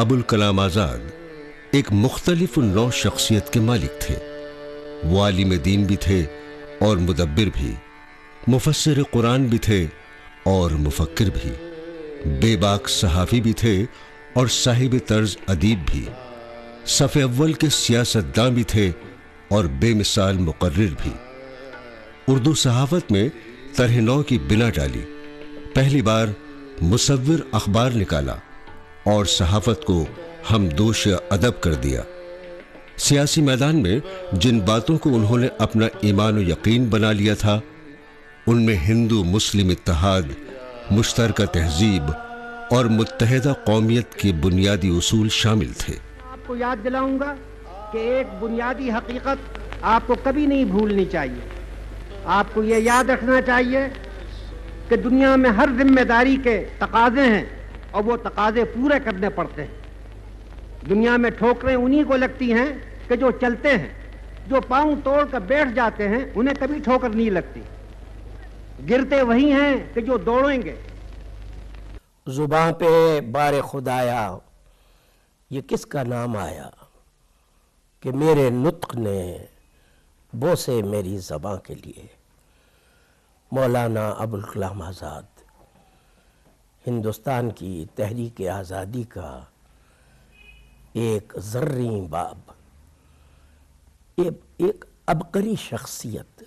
مولانا ابو الکلام آزاد ایک مختلف نو شخصیت کے مالک تھے۔ وہ عالم دین بھی تھے اور مدبر بھی، مفسر قرآن بھی تھے اور مفکر بھی، بے باک صحافی بھی تھے اور صاحب طرز ادیب بھی، صف اول کے سیاست داں بھی تھے اور بے مثال مقرر بھی۔ اردو صحافت میں طرح نو کی بنا ڈالی۔ پہلی بار مصور اخبار نکالا۔ اور صحافت کو ہم دوش ادب کر دیا۔ سیاسی میدان میں جن باتوں کو انہوں نے اپنا ایمان و یقین بنا لیا تھا، ان میں ہندو، مسلم، اتحاد، مشترکہ تہذیب اور متحدہ قومیت کے بنیادی اصول شامل تھے۔ آپ کو یاد دلاؤں گا کہ ایک بنیادی حقیقت آپ کو کبھی نہیں بھولنی چاہیے۔ آپ کو یہ یاد رکھنا چاہیے کہ دنیا میں ہر ذمہ داری کے تقاضے ہیں۔ اور وہ تقاضے پورے کرنے پڑتے ہیں۔ دنیا میں ٹھوکریں انہی کو لگتی ہیں کہ جو چلتے ہیں، جو پاؤں توڑ کر بیٹھ جاتے ہیں، انہیں کبھی ٹھوکر نہیں لگتی۔ گرتے وہی ہیں کہ جو دوڑیں گے۔ زباں پہ بار خدایا، یہ کس کا نام آیا کہ میرے نطق نے بوسے میری زباں کے لیے؟ مولانا ابوالکلام آزاد۔ ہندوستان کی تحریک آزادی کا ایک ذریں باب ایک ابقری شخصیت،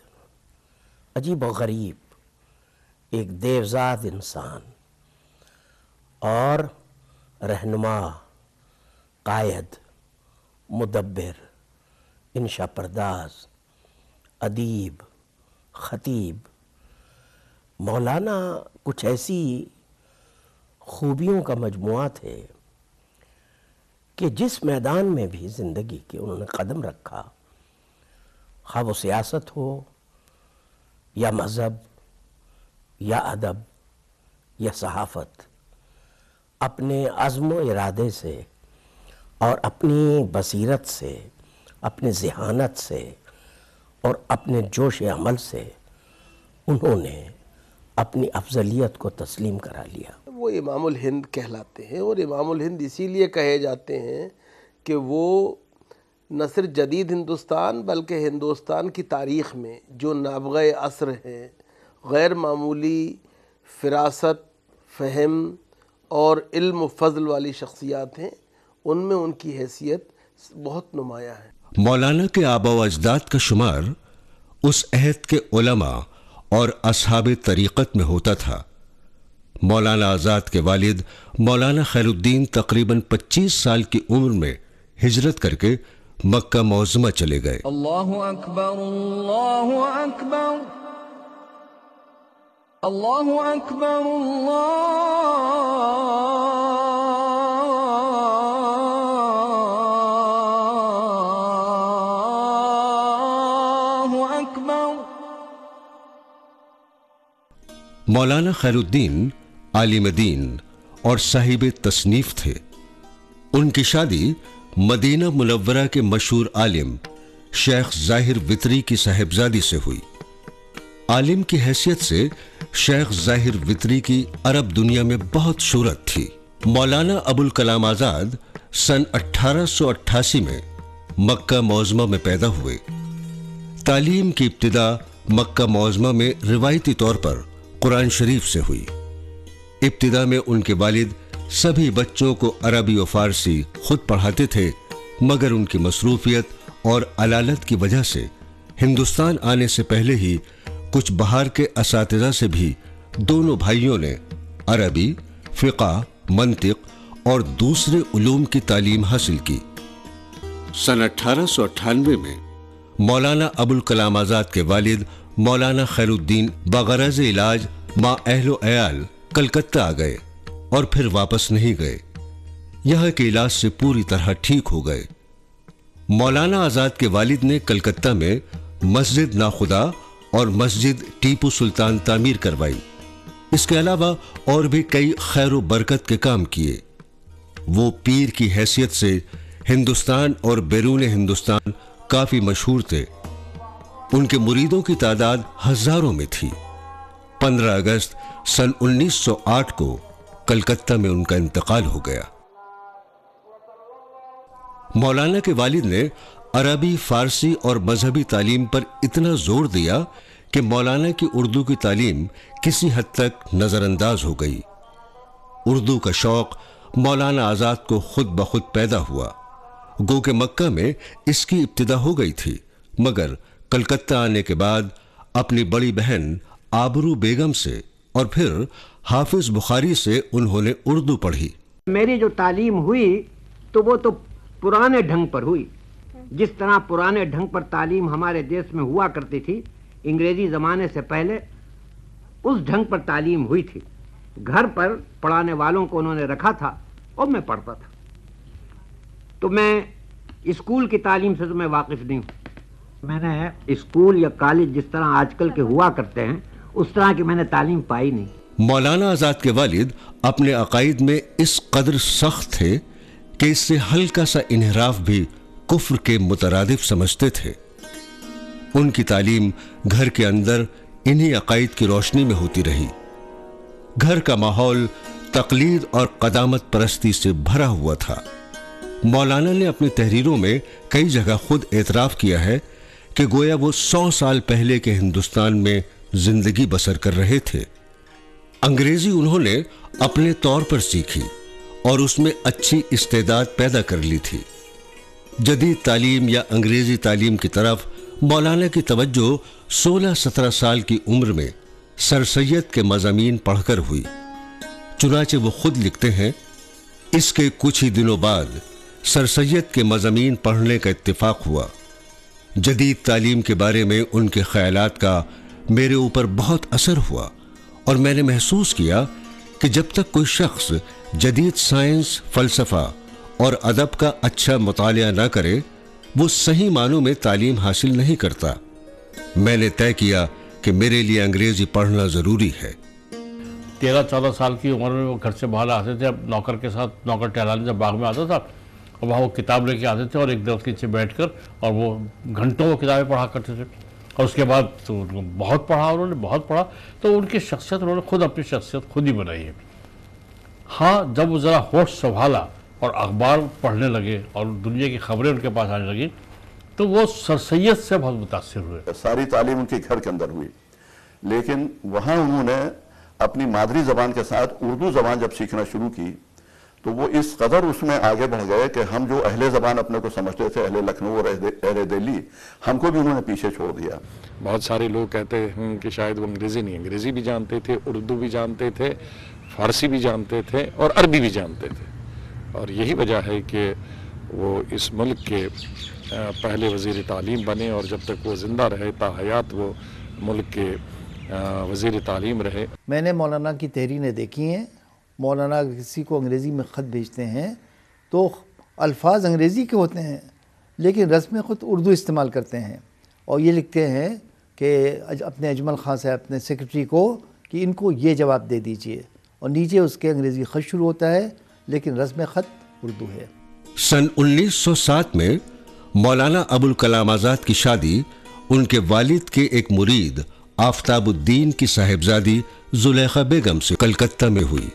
عجیب و غریب، ایک دیوزاد انسان اور رہنما، قائد، مدبر، انشا پرداز، ادیب، خطیب، مولانا کچھ ایسی خوبیوں کا مجموعہ تھے کہ جس میدان میں بھی زندگی کے انہوں نے قدم رکھا، خواہ وہ سیاست ہو یا مذہب یا ادب یا صحافت، اپنے عزم و ارادے سے اور اپنی بصیرت سے اپنے ذہانت سے اور اپنے جوش عمل سے انہوں نے اپنی افضلیت کو تسلیم کرا لیا۔ وہ امام الہند کہلاتے ہیں اور امام الہند اسی لیے کہے جاتے ہیں کہ وہ نہ صرف جدید ہندوستان بلکہ ہندوستان کی تاریخ میں جو نابغہ عصر ہیں غیر معمولی فراست، فہم اور علم و فضل والی شخصیات ہیں، ان میں ان کی حیثیت بہت نمایاں ہے۔ مولانا کے آبا و اجداد کا شمار اس عہد کے علماء اور اصحاب طریقت میں ہوتا تھا۔ مولانا آزاد کے والد مولانا خیر الدین تقریباً پچیس سال کی عمر میں ہجرت کر کے مکہ موزمہ چلے گئے۔ اللہ اکبر اللہ اکبر۔ اللہ اکبر اللہ اکبر۔ مولانا خیر الدین عالم دین اور صاحب تصنیف تھے۔ ان کی شادی مدینہ منورہ کے مشہور عالم شیخ ظاہر وطری کی صاحبزادی سے ہوئی۔ عالم کی حیثیت سے شیخ ظاہر وطری کی عرب دنیا میں بہت شہرت تھی۔ مولانا ابو الکلام آزاد سن اٹھارہ سو اٹھاسی میں مکہ موزمہ میں پیدا ہوئے۔ تعلیم کی ابتدا مکہ موزمہ میں روایتی طور پر قرآن شریف سے ہوئی۔ ابتدا میں ان کے والد سبھی بچوں کو عربی و فارسی خود پڑھاتے تھے، مگر ان کی مصروفیت اور علالت کی وجہ سے ہندوستان آنے سے پہلے ہی کچھ باہر کے اساتذہ سے بھی دونوں بھائیوں نے عربی، فقہ، منطق اور دوسرے علوم کی تعلیم حاصل کی۔ سن اٹھارہ سو اٹھانوے میں مولانا ابو الکلام آزاد کے والد مولانا خیر الدین بغرض علاج ماں اہل و عیال کلکتہ آ گئے اور پھر واپس نہیں گئے۔ یہاں کے علاج سے پوری طرح ٹھیک ہو گئے۔ مولانا آزاد کے والد نے کلکتہ میں مسجد ناخدا اور مسجد ٹیپو سلطان تعمیر کروائی۔ اس کے علاوہ اور بھی کئی خیر و برکت کے کام کیے۔ وہ پیر کی حیثیت سے ہندوستان اور بیرون ہندوستان کافی مشہور تھے۔ ان کے مریدوں کی تعداد ہزاروں میں تھی۔ پندرہ اگست سن انیس سو آٹھ کو کلکتہ میں ان کا انتقال ہو گیا۔ مولانا کے والد نے عربی، فارسی اور مذہبی تعلیم پر اتنا زور دیا کہ مولانا کی اردو کی تعلیم کسی حد تک نظر انداز ہو گئی۔ اردو کا شوق مولانا آزاد کو خود بخود پیدا ہوا۔ گو کہ مکہ میں اس کی ابتدا ہو گئی تھی، مگر کلکتہ آنے کے بعد اپنی بڑی بہن آبرو بیگم سے اور پھر حافظ بخاری سے انہوں نے اردو پڑھی۔ میری جو تعلیم ہوئی تو وہ تو پرانے ڈھنگ پر ہوئی۔ جس طرح پرانے ڈھنگ پر تعلیم ہمارے دیش میں ہوا کرتی تھی انگریزی زمانے سے پہلے اس ڈھنگ پر تعلیم ہوئی تھی۔ گھر پر پڑھانے والوں کو انہوں نے رکھا تھا اور میں پڑھتا تھا۔ تو میں اسکول کی تعلیم سے تو میں واقف نہیں ہوں۔ میں نے اسکول یا کالج جس طرح آج کل کے ہوا کرتے ہیں اس طرح کی میں نے تعلیم پائی نہیں۔ مولانا آزاد کے والد اپنے عقائد میں اس قدر سخت تھے کہ اس سے ہلکا سا انحراف بھی کفر کے مترادف سمجھتے تھے۔ ان کی تعلیم گھر کے اندر انہی عقائد کی روشنی میں ہوتی رہی۔ گھر کا ماحول تقلید اور قدامت پرستی سے بھرا ہوا تھا۔ مولانا نے اپنی تحریروں میں کئی جگہ خود اعتراف کیا ہے کہ گویا وہ سو سال پہلے کے ہندوستان میں زندگی بسر کر رہے تھے۔ انگریزی انہوں نے اپنے طور پر سیکھی اور اس میں اچھی استعداد پیدا کر لی تھی۔ جدید تعلیم یا انگریزی تعلیم کی طرف مولانا کی توجہ سولہ سترہ سال کی عمر میں سر سید کے مضامین پڑھ کر ہوئی۔ چنانچہ وہ خود لکھتے ہیں، اس کے کچھ ہی دنوں بعد سر سید کے مضامین پڑھنے کا اتفاق ہوا۔ جدید تعلیم کے بارے میں ان کے خیالات کا میرے اوپر بہت اثر ہوا اور میں نے محسوس کیا کہ جب تک کوئی شخص جدید سائنس، فلسفہ اور ادب کا اچھا مطالعہ نہ کرے، وہ صحیح معنوں میں تعلیم حاصل نہیں کرتا۔ میں نے طے کیا کہ میرے لیے انگریزی پڑھنا ضروری ہے۔ تیرہ چودہ سال کی عمر میں وہ گھر سے باہر آتے تھے، اب نوکر کے ساتھ نوکر ٹہلانے جب باغ میں آتا تھا اور وہاں وہ کتاب لے کے آتے تھے اور ایک درخت کے نیچے بیٹھ کر اور وہ گھنٹوں وہ کتابیں پڑھا کرتے تھے۔ اور اس کے بعد تو بہت پڑھا، انہوں نے بہت پڑھا۔ تو ان کی شخصیت انہوں نے خود اپنی شخصیت خود ہی بنائی ہے۔ ہاں جب وہ ذرا ہوش سنبھالا اور اخبار پڑھنے لگے اور دنیا کی خبریں ان کے پاس آنے لگی تو وہ سر سید سے بہت متاثر ہوئے۔ ساری تعلیم ان کے گھر کے اندر ہوئی۔ لیکن وہاں انہوں نے اپنی مادری زبان کے ساتھ اردو زبان جب سیکھنا شروع کی تو وہ اس قدر اس میں آگے بڑھ گئے کہ ہم جو اہل زبان اپنے کو سمجھتے تھے اہل لکھنؤ اور اہل دلی ہم کو بھی انہوں نے پیچھے چھوڑ دیا۔ بہت سارے لوگ کہتے ہیں کہ شاید وہ انگریزی نہیں انگریزی بھی جانتے تھے اردو بھی جانتے تھے فارسی بھی جانتے تھے اور عربی بھی جانتے تھے۔ اور یہی وجہ ہے کہ وہ اس ملک کے پہلے وزیر تعلیم بنے اور جب تک وہ زندہ رہے تا حیات وہ ملک کے وزیر تعلیم رہے۔ میں نے مولانا کی تحریریں دیکھی ہیں۔ مولانا کسی کو انگریزی میں خط بھیجتے ہیں تو الفاظ انگریزی کے ہوتے ہیں، لیکن رسم خود اردو استعمال کرتے ہیں۔ اور یہ لکھتے ہیں کہ اپنے اجمل خان صاحب، اپنے سیکرٹری کو کہ ان کو یہ جواب دے دیجیے۔ اور نیچے اس کے انگریزی خط شروع ہوتا ہے، لیکن رسم خط اردو ہے۔ سن انیس سو سات میں مولانا ابو الکلام آزاد کی شادی ان کے والد کے ایک مرید آفتاب الدین کی صاحبزادی زلیخہ بیگم سے کلکتہ میں ہوئی۔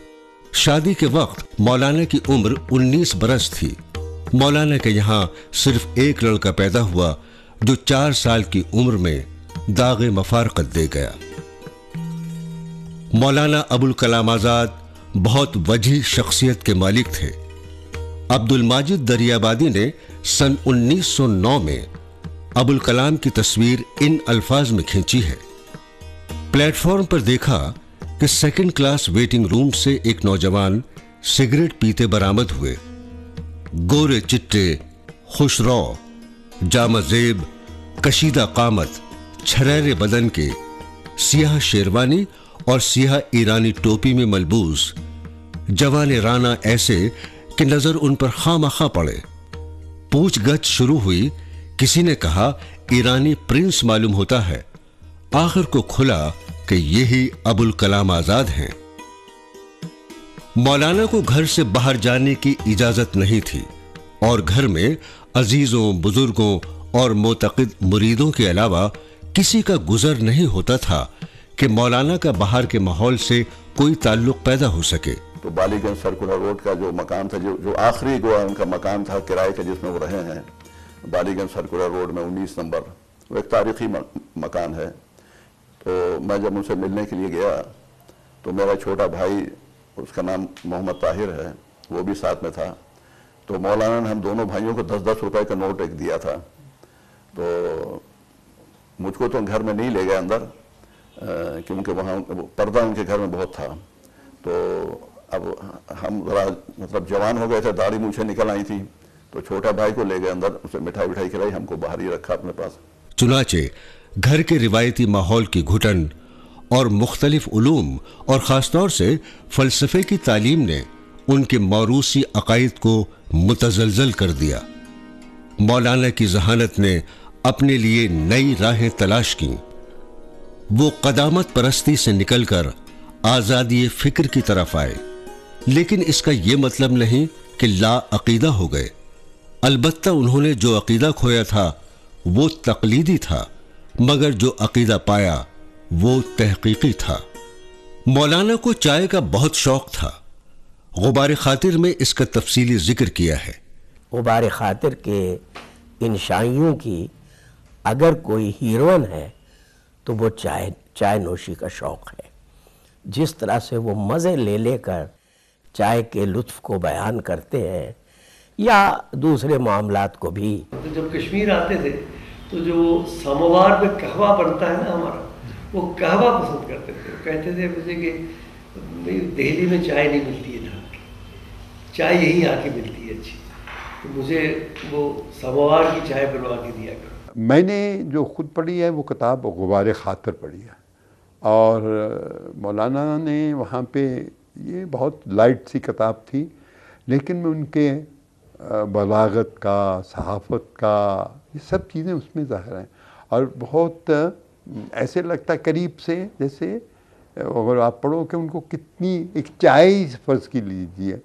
شادی کے وقت مولانا کی عمر انیس برس تھی۔ مولانا کے یہاں صرف ایک لڑکا پیدا ہوا جو چار سال کی عمر میں داغ مفارقت دے گیا۔ مولانا ابو الکلام آزاد بہت وجہ شخصیت کے مالک تھے۔ عبد الماجد دریابادی نے سن انیس سو نو میں ابو الکلام کی تصویر ان الفاظ میں کھینچی ہے۔ پلیٹ فارم پر دیکھا کہ سیکنڈ کلاس ویٹنگ روم سے ایک نوجوان سگریٹ پیتے برآمد ہوئے۔ گورے چٹے، خوش رو، جامع زیب، کشیدہ قامت، چھریر بدن کے سیاہ شیروانی اور سیاہ ایرانی ٹوپی میں ملبوس۔ جوان رانا ایسے کہ نظر ان پر خواہ پڑے۔ پوچھ گچھ شروع ہوئی، کسی نے کہا، ایرانی پرنس معلوم ہوتا ہے۔ آخر کو کھلا کہ یہی ابو الکلام آزاد ہیں۔ مولانا کو گھر سے باہر جانے کی اجازت نہیں تھی اور گھر میں عزیزوں، بزرگوں اور معتقد مریدوں کے علاوہ کسی کا گزر نہیں ہوتا تھا کہ مولانا کا باہر کے ماحول سے کوئی تعلق پیدا ہو سکے۔ تو بالی گنج سرکولر روڈ کا جو مکان تھا، جو جو آخری گوا ان کا مکان تھا، کرائے کا جس میں وہ رہے ہیں، بالی گنج سرکولر روڈ میں انیس نمبر، وہ ایک تاریخی مکان ہے۔ تو میں جب ان سے ملنے کے لیے گیا تو میرا چھوٹا بھائی اس کا نام محمد طاہر ہے، وہ بھی ساتھ میں تھا۔ تو مولانا نے ہم دونوں بھائیوں کو دس دس روپے کا نوٹ ایک دیا تھا۔ تو مجھ کو تو گھر میں نہیں لے گئے اندر کیونکہ وہاں پردہ ان کے گھر میں بہت تھا۔ تو اب ہم ذرا مطلب جوان ہو گئے تھے، داڑھی مجھے نکل آئی تھی۔ تو چھوٹا بھائی کو لے گئے اندر، اسے مٹھائی مٹھائی کھلائی، ہم کو باہر ہی رکھا اپنے پاس۔ چنانچہ گھر کے روایتی ماحول کی گھٹن اور مختلف علوم اور خاص طور سے فلسفے کی تعلیم نے ان کے موروثی عقائد کو متزلزل کر دیا۔ مولانا کی ذہانت نے اپنے لیے نئی راہیں تلاش کی وہ قدامت پرستی سے نکل کر آزادی فکر کی طرف آئے۔ لیکن اس کا یہ مطلب نہیں کہ لا عقیدہ ہو گئے۔ البتہ انہوں نے جو عقیدہ کھویا تھا وہ تقلیدی تھا۔ مگر جو عقیدہ پایا وہ تحقیقی تھا۔ مولانا کو چائے کا بہت شوق تھا۔ غبار خاطر میں اس کا تفصیلی ذکر کیا ہے۔ غبار خاطر کے ان شائیوں کی اگر کوئی ہیروئن ہے تو وہ چائے چائے نوشی کا شوق ہے۔ جس طرح سے وہ مزے لے لے کر چائے کے لطف کو بیان کرتے ہیں یا دوسرے معاملات کو بھی۔ جب کشمیر آتے تھے تو جو سموار میں کہوا بنتا ہے نا ہمارا، وہ کہوا پسند کرتے تھے۔ وہ کہتے تھے مجھے کہ دہلی میں چائے نہیں ملتی ہے ڈھنگ کی چائے یہی آ کے ملتی ہے، اچھی۔ تو مجھے وہ سموار کی چائے بنوا کے دیا کر میں نے جو خود پڑھی ہے، وہ کتاب غبار خاطر پڑھی ہے۔ اور مولانا نے وہاں پہ یہ بہت لائٹ سی کتاب تھی، لیکن میں ان کے بلاغت کا، صحافت کا یہ سب چیزیں اس میں ظاہر ہیں۔ اور بہت ایسے لگتا ہے قریب سے، جیسے اگر آپ پڑھو کہ ان کو کتنی ایک چائے فرض کی لیجیے۔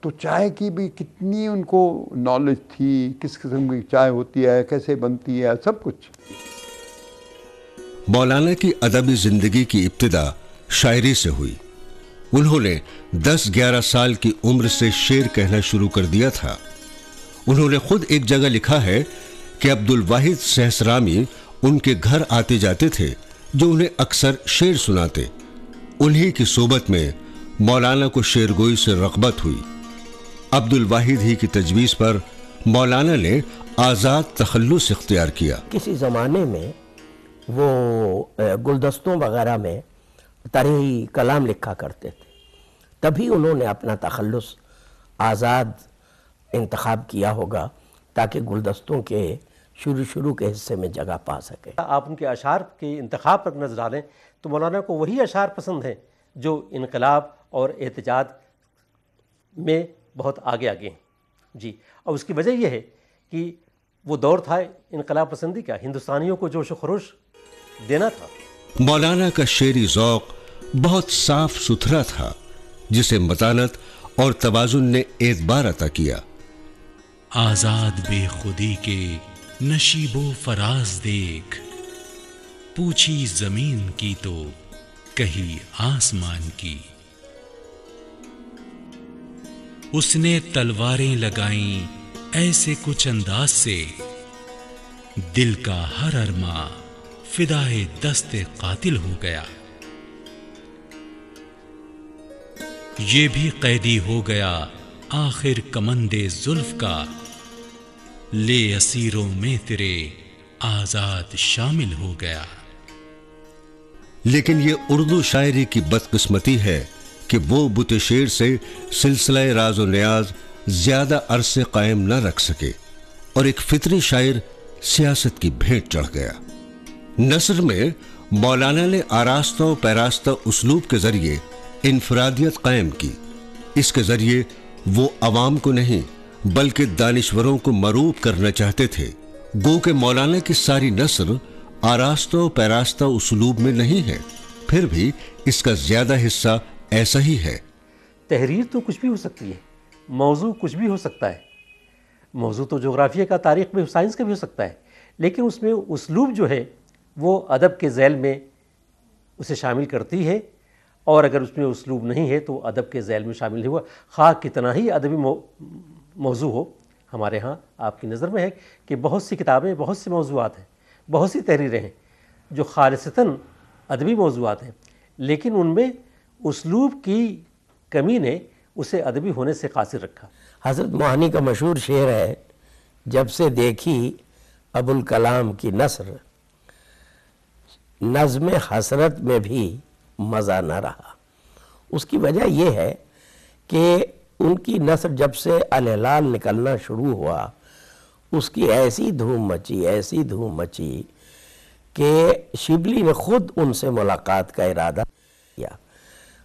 تو چائے کی بھی کتنی ان کو نالج تھی، کس قسم کی چائے ہوتی ہے، کیسے بنتی ہے، سب کچھ۔ مولانا کی ادبی زندگی کی ابتدا شاعری سے ہوئی۔ انہوں نے دس گیارہ سال کی عمر سے شعر کہنا شروع کر دیا تھا۔ انہوں نے خود ایک جگہ لکھا ہے کہ عبد الواحد سہسرامی ان کے گھر آتے جاتے تھے جو انہیں اکثر شعر سناتے۔ انہی کی صحبت میں مولانا کو شعر گوئی سے رغبت ہوئی۔ عبد الواحد ہی کی تجویز پر مولانا نے آزاد تخلص اختیار کیا۔ کسی زمانے میں وہ گلدستوں وغیرہ میں ترہی کلام لکھا کرتے تھے۔ تبھی انہوں نے اپنا تخلص آزاد انتخاب کیا ہوگا۔ تاکہ گلدستوں کے شروع شروع کے حصے میں جگہ پا سکے۔ آپ ان کے اشعار کے انتخاب پر نظر ڈالیں تو مولانا کو وہی اشعار پسند ہیں جو انقلاب اور احتجاج میں بہت آگے آگے ہیں۔ جی اور اس کی وجہ یہ ہے کہ وہ دور تھا انقلاب پسندی کا ہندوستانیوں کو جوش و خروش دینا تھا۔ مولانا کا شعری ذوق بہت صاف ستھرا تھا جسے متانت اور توازن نے اعتبار عطا کیا۔ آزاد بے خودی کے نشیب و فراز دیکھ۔ پوچھی زمین کی تو کہی آسمان کی۔ اس نے تلواریں لگائیں ایسے کچھ انداز سے۔ دل کا ہر ارما فدائے دست قاتل ہو گیا۔ یہ بھی قیدی ہو گیا آخر کمندے زلف کا۔ لے اسیروں میں تیرے آزاد شامل ہو گیا۔ لیکن یہ اردو شاعری کی بدقسمتی ہے کہ وہ بت شیر سے سلسلہ راز و نیاز زیادہ عرصے قائم نہ رکھ سکے اور ایک فطری شاعر سیاست کی بھیٹ چڑھ گیا۔ نثر میں مولانا نے آراستہ و پیراستہ اسلوب کے ذریعے انفرادیت قائم کی۔ اس کے ذریعے وہ عوام کو نہیں، بلکہ دانشوروں کو مروب کرنا چاہتے تھے۔ گو کہ مولانا کی ساری نثر آراستہ و پیراستہ اسلوب میں نہیں ہے۔ پھر بھی اس کا زیادہ حصہ ایسا ہی ہے۔ تحریر تو کچھ بھی ہو سکتی ہے، موضوع کچھ بھی ہو سکتا ہے۔ موضوع تو جغرافیہ کا، تاریخ میں، سائنس کا بھی ہو سکتا ہے۔ لیکن اس میں اسلوب جو ہے، وہ ادب کے ذیل میں اسے شامل کرتی ہے۔ اور اگر اس میں اسلوب نہیں ہے تو ادب کے ذیل میں شامل نہیں ہوا۔ خواہ کتنا ہی ادبی موضوع ہو، ہمارے ہاں آپ کی نظر میں ہے کہ بہت سی کتابیں، بہت سے موضوعات ہیں، بہت سی تحریریں ہیں جو خالصتاً ادبی موضوعات ہیں، لیکن ان میں اسلوب کی کمی نے اسے ادبی ہونے سے قاصر رکھا۔ حضرت موہانی کا مشہور شعر ہے، جب سے دیکھی ابو الکلام کی نثر، نظم حسرت میں بھی مزہ نہ رہا۔ اس کی وجہ یہ ہے کہ ان کی نثر جب سے الہلال نکلنا شروع ہوا، اس کی ایسی دھوم مچی، ایسی دھوم مچی کہ شبلی نے خود ان سے ملاقات کا ارادہ کیا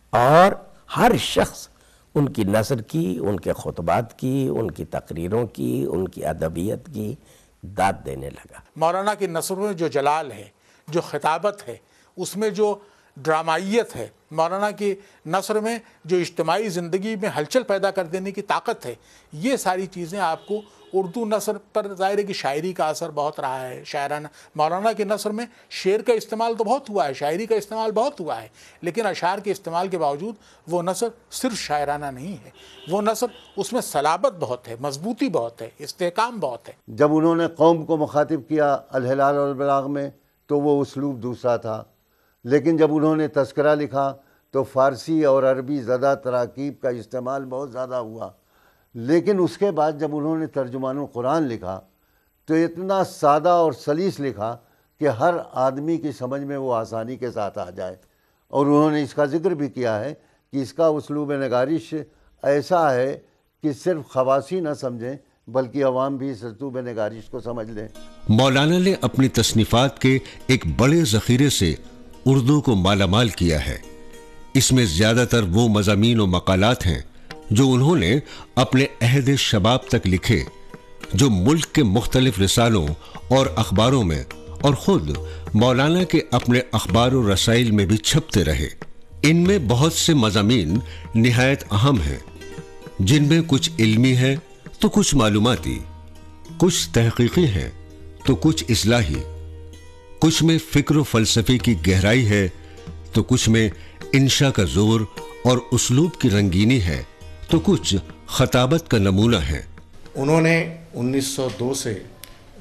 اور ہر شخص ان کی نثر کی، ان کے خطبات کی، ان کی تقریروں کی، ان کی ادبیت کی داد دینے لگا۔ مولانا کی نثروں میں جو جلال ہے، جو خطابت ہے، اس میں جو ڈرامائیت ہے۔ مولانا کی نثر میں جو اجتماعی زندگی میں ہلچل پیدا کر دینے کی طاقت ہے، یہ ساری چیزیں آپ کو اردو نثر پر ظاہر ہے کہ شاعری کا اثر بہت رہا ہے۔ شاعرانہ مولانا کی نثر میں شعر کا استعمال تو بہت ہوا ہے، شاعری کا استعمال بہت ہوا ہے، لیکن اشعار کے استعمال کے باوجود وہ نثر صرف شاعرانہ نہیں ہے۔ وہ نثر اس میں صلابت بہت ہے، مضبوطی بہت ہے، استحکام بہت ہے۔ جب انہوں نے قوم کو مخاطب کیا الحلال البلاغ میں، تو وہ اسلوب دوسرا تھا۔ لیکن جب انہوں نے تذکرہ لکھا تو فارسی اور عربی زدہ تراکیب کا استعمال بہت زیادہ ہوا۔ لیکن اس کے بعد جب انہوں نے ترجمان القرآن لکھا تو اتنا سادہ اور سلیس لکھا کہ ہر آدمی کی سمجھ میں وہ آسانی کے ساتھ آ جائے۔ اور انہوں نے اس کا ذکر بھی کیا ہے کہ اس کا اسلوب نگارش ایسا ہے کہ صرف خواصی نہ سمجھیں، بلکہ عوام بھی اس اسلوب نگارش کو سمجھ لیں۔ مولانا نے اپنی تصنیفات کے ایک بڑے ذخیرے سے اردو کو مالا مال کیا ہے۔ اس میں زیادہ تر وہ مضامین و مقالات ہیں جو انہوں نے اپنے عہد شباب تک لکھے، جو ملک کے مختلف رسالوں اور اخباروں میں اور خود مولانا کے اپنے اخبار و رسائل میں بھی چھپتے رہے۔ ان میں بہت سے مضامین نہایت اہم ہیں۔ جن میں کچھ علمی ہے تو کچھ معلوماتی، کچھ تحقیقی ہیں تو کچھ اصلاحی۔ کچھ میں فکر و فلسفے کی گہرائی ہے تو کچھ میں انشا کا زور اور اسلوب کی رنگینی ہے تو کچھ خطابت کا نمونہ ہے۔ انہوں نے انیس سو دو سے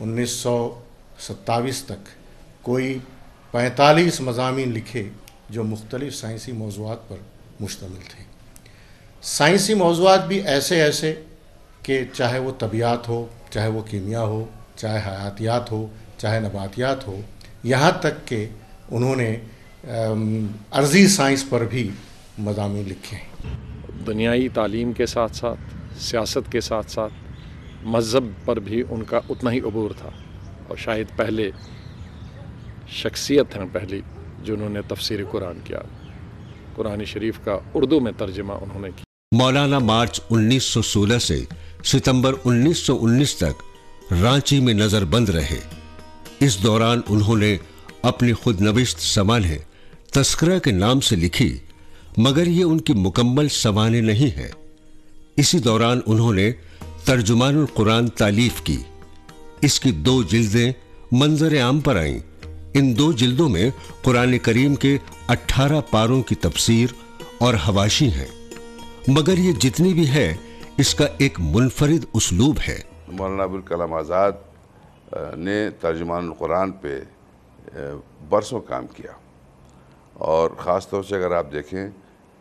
انیس سو ستاویس تک کوئی پینتالیس مضامین لکھے جو مختلف سائنسی موضوعات پر مشتمل تھے۔ سائنسی موضوعات بھی ایسے ایسے کہ چاہے وہ طبیعت ہو، چاہے وہ کیمیا ہو، چاہے حیاتیات ہو، چاہے نباتیات ہو یہاں تک کہ انہوں نے عرضی سائنس پر بھی مضامین لکھے ہیں۔ دنیائی تعلیم کے ساتھ ساتھ سیاست کے ساتھ ساتھ مذہب پر بھی ان کا اتنا ہی عبور تھا۔ اور شاید پہلے شخصیت ہیں پہلی جنہوں نے تفسیر قرآن کیا۔ قرآن شریف کا اردو میں ترجمہ انہوں نے کیا۔ مولانا مارچ انیس سو سولہ سے ستمبر انیس سو انیس تک رانچی میں نظر بند رہے۔ اس دوران انہوں نے اپنی خود نوشت سمانیں تذکرہ کے نام سے لکھی، مگر یہ ان کی مکمل سوانے نہیں ہے۔ اسی دوران انہوں نے ترجمان القرآن تعلیف کی۔ اس کی دو جلدیں منظر عام پر آئیں۔ ان دو جلدوں میں قرآن کریم کے اٹھارہ پاروں کی تفسیر اور حواشی ہیں۔ مگر یہ جتنی بھی ہے، اس کا ایک منفرد اسلوب ہے۔ مولانا ابوالکلام آزاد نے ترجمان القرآن پہ برسوں کام کیا۔ اور خاص طور سے اگر آپ دیکھیں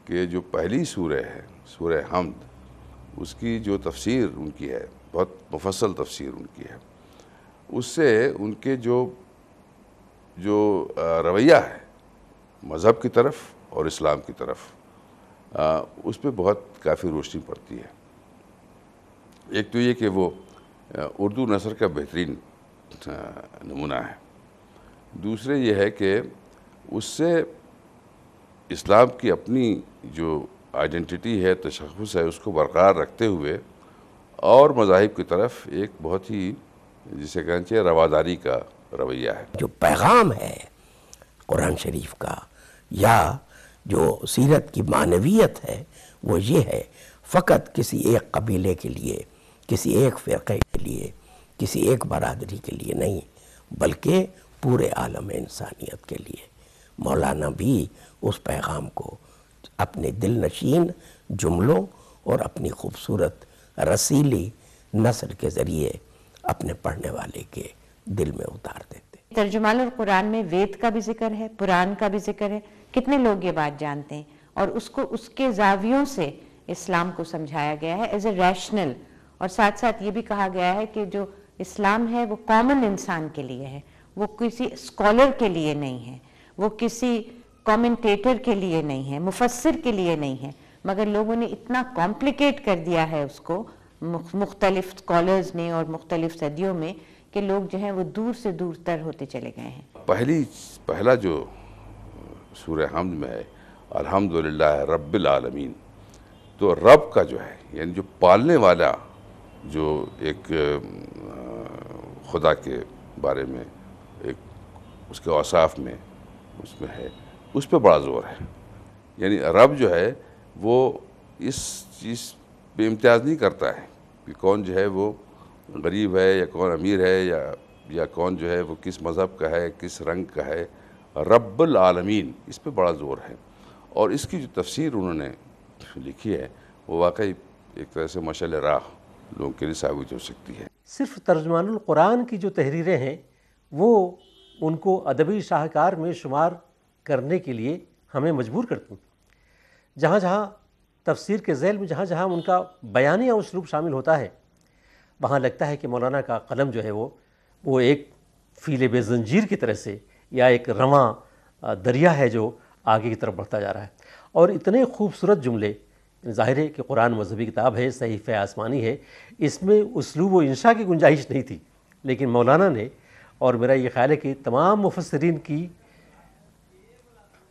کہ جو پہلی سورہ ہے، سورہ حمد، اس کی جو تفسیر ان کی ہے، بہت مفصل تفسیر ان کی ہے، اس سے ان کے جو جو رویہ ہے مذہب کی طرف اور اسلام کی طرف اس پہ بہت کافی روشنی پڑتی ہے۔ ایک تو یہ کہ وہ اردو نثر کا بہترین نمونہ ہے۔ دوسرے یہ ہے کہ اس سے اسلام کی اپنی جو آئیڈنٹیٹی ہے، تشخص ہے، اس کو برقرار رکھتے ہوئے اور مذاہب کی طرف ایک بہت ہی، جسے کہنا چاہیے، رواداری کا رویہ ہے۔ جو پیغام ہے قرآن شریف کا، یا جو سیرت کی معنویت ہے، وہ یہ ہے، فقط کسی ایک قبیلے کے لیے، کسی ایک فرقے کے لیے کسی ایک برادری کے لیے نہیں، بلکہ پورے عالم انسانیت کے لیے۔ مولانا بھی اس پیغام کو اپنے دل نشین جملوں اور اپنی خوبصورت رسیلی نثر کے ذریعے اپنے پڑھنے والے کے دل میں اتار دیتے۔ ترجمان القرآن میں وید کا بھی ذکر ہے پران کا بھی ذکر ہے۔ کتنے لوگ یہ بات جانتے ہیں؟ اور اس کو، اس کے زاویوں سے اسلام کو سمجھایا گیا ہے ایز اے ریشنل اور ساتھ ساتھ یہ بھی کہا گیا ہے کہ جو اسلام ہے، وہ کامن انسان کے لیے ہے، وہ کسی اسکالر کے لیے نہیں ہے، وہ کسی کومنٹیٹر کے لیے نہیں ہے، مفسر کے لیے نہیں ہے۔ مگر لوگوں نے اتنا کمپلیکیٹ کر دیا ہے اس کو مختلف اسکالرز نے اور مختلف صدیوں میں، کہ لوگ جو ہیں وہ دور سے دور تر ہوتے چلے گئے ہیں۔ پہلی، پہلا جو سورہ حمد میں ہے، الحمدللہ رب العالمین، تو رب کا جو ہے یعنی جو پالنے والا، جو ایک خدا کے بارے میں ایک اس کے اوصاف میں اس میں ہے، اس پہ بڑا زور ہے۔ یعنی رب جو ہے، وہ اس چیز پہ امتیاز نہیں کرتا ہے کہ کون جو ہے وہ غریب ہے یا کون امیر ہے یا یا کون جو ہے وہ کس مذہب کا ہے، کس رنگ کا ہے۔ رب العالمین، اس پہ بڑا زور ہے۔ اور اس کی جو تفسیر انہوں نے لکھی ہے، وہ واقعی ایک طرح سے مشعل راہ لوگوں کے لیے ثابت ہو سکتی ہے۔ صرف ترجمان القرآن کی جو تحریریں ہیں، وہ ان کو ادبی شاہکار میں شمار کرنے کے لیے ہمیں مجبور کرتی جہاں جہاں تفسیر کے ذیل میں جہاں جہاں ان کا بیانیہ اسلوب شامل ہوتا ہے، وہاں لگتا ہے کہ مولانا کا قلم جو ہے وہ وہ ایک فیل بے زنجیر کی طرح سے یا ایک رواں دریا ہے جو آگے کی طرف بڑھتا جا رہا ہے۔ اور اتنے خوبصورت جملے ظاہر ہے کہ قرآن مذہبی کتاب ہے صحیف آسمانی ہے۔ اس میں اسلوب و انشاء کی گنجائش نہیں تھی، لیکن مولانا نے اور میرا یہ خیال ہے کہ تمام مفسرین کی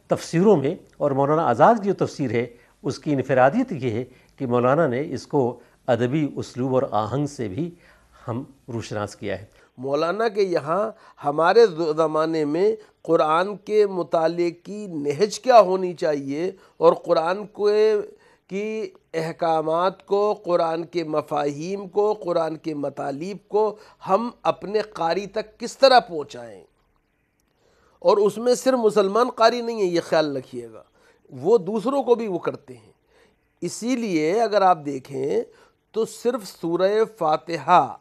تفسیروں میں اور مولانا آزاد کی جو تفسیر ہے، اس کی انفرادیت یہ ہے کہ مولانا نے اس کو ادبی اسلوب اور آہنگ سے بھی ہم روشناس کیا ہے۔ مولانا کے یہاں ہمارے زمانے میں قرآن کے مطالعے کی نہج کیا ہونی چاہیے اور قرآن کو کی احکامات کو، قرآن کے مفاہیم کو، قرآن کے مطالب کو ہم اپنے قاری تک کس طرح پہنچائیں؟ اور اس میں صرف مسلمان قاری نہیں ہے، یہ خیال رکھیے گا۔ وہ دوسروں کو بھی وہ کرتے ہیں۔ اسی لیے اگر آپ دیکھیں تو صرف سورہ فاتحہ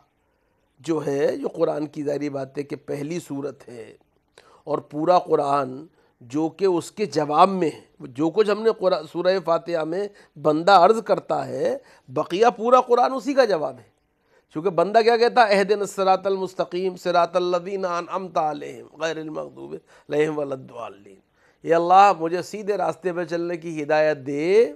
جو ہے، جو قرآن کی ظاہری بات ہے کہ پہلی صورت ہے اور پورا قرآن جو کہ اس کے جواب میں ہے۔ جو کچھ ہم نے سورہ فاتحہ میں بندہ عرض کرتا ہے، بقیہ پورا قرآن اسی کا جواب ہے۔ چونکہ بندہ کیا کہتا ہے؟ اہدن الصراط المستقیم، صراط الذین انعمت علیہم، غیر المغضوب علیہم ولدوالین یہ اللہ، مجھے سیدھے راستے پہ چلنے کی ہدایت دے۔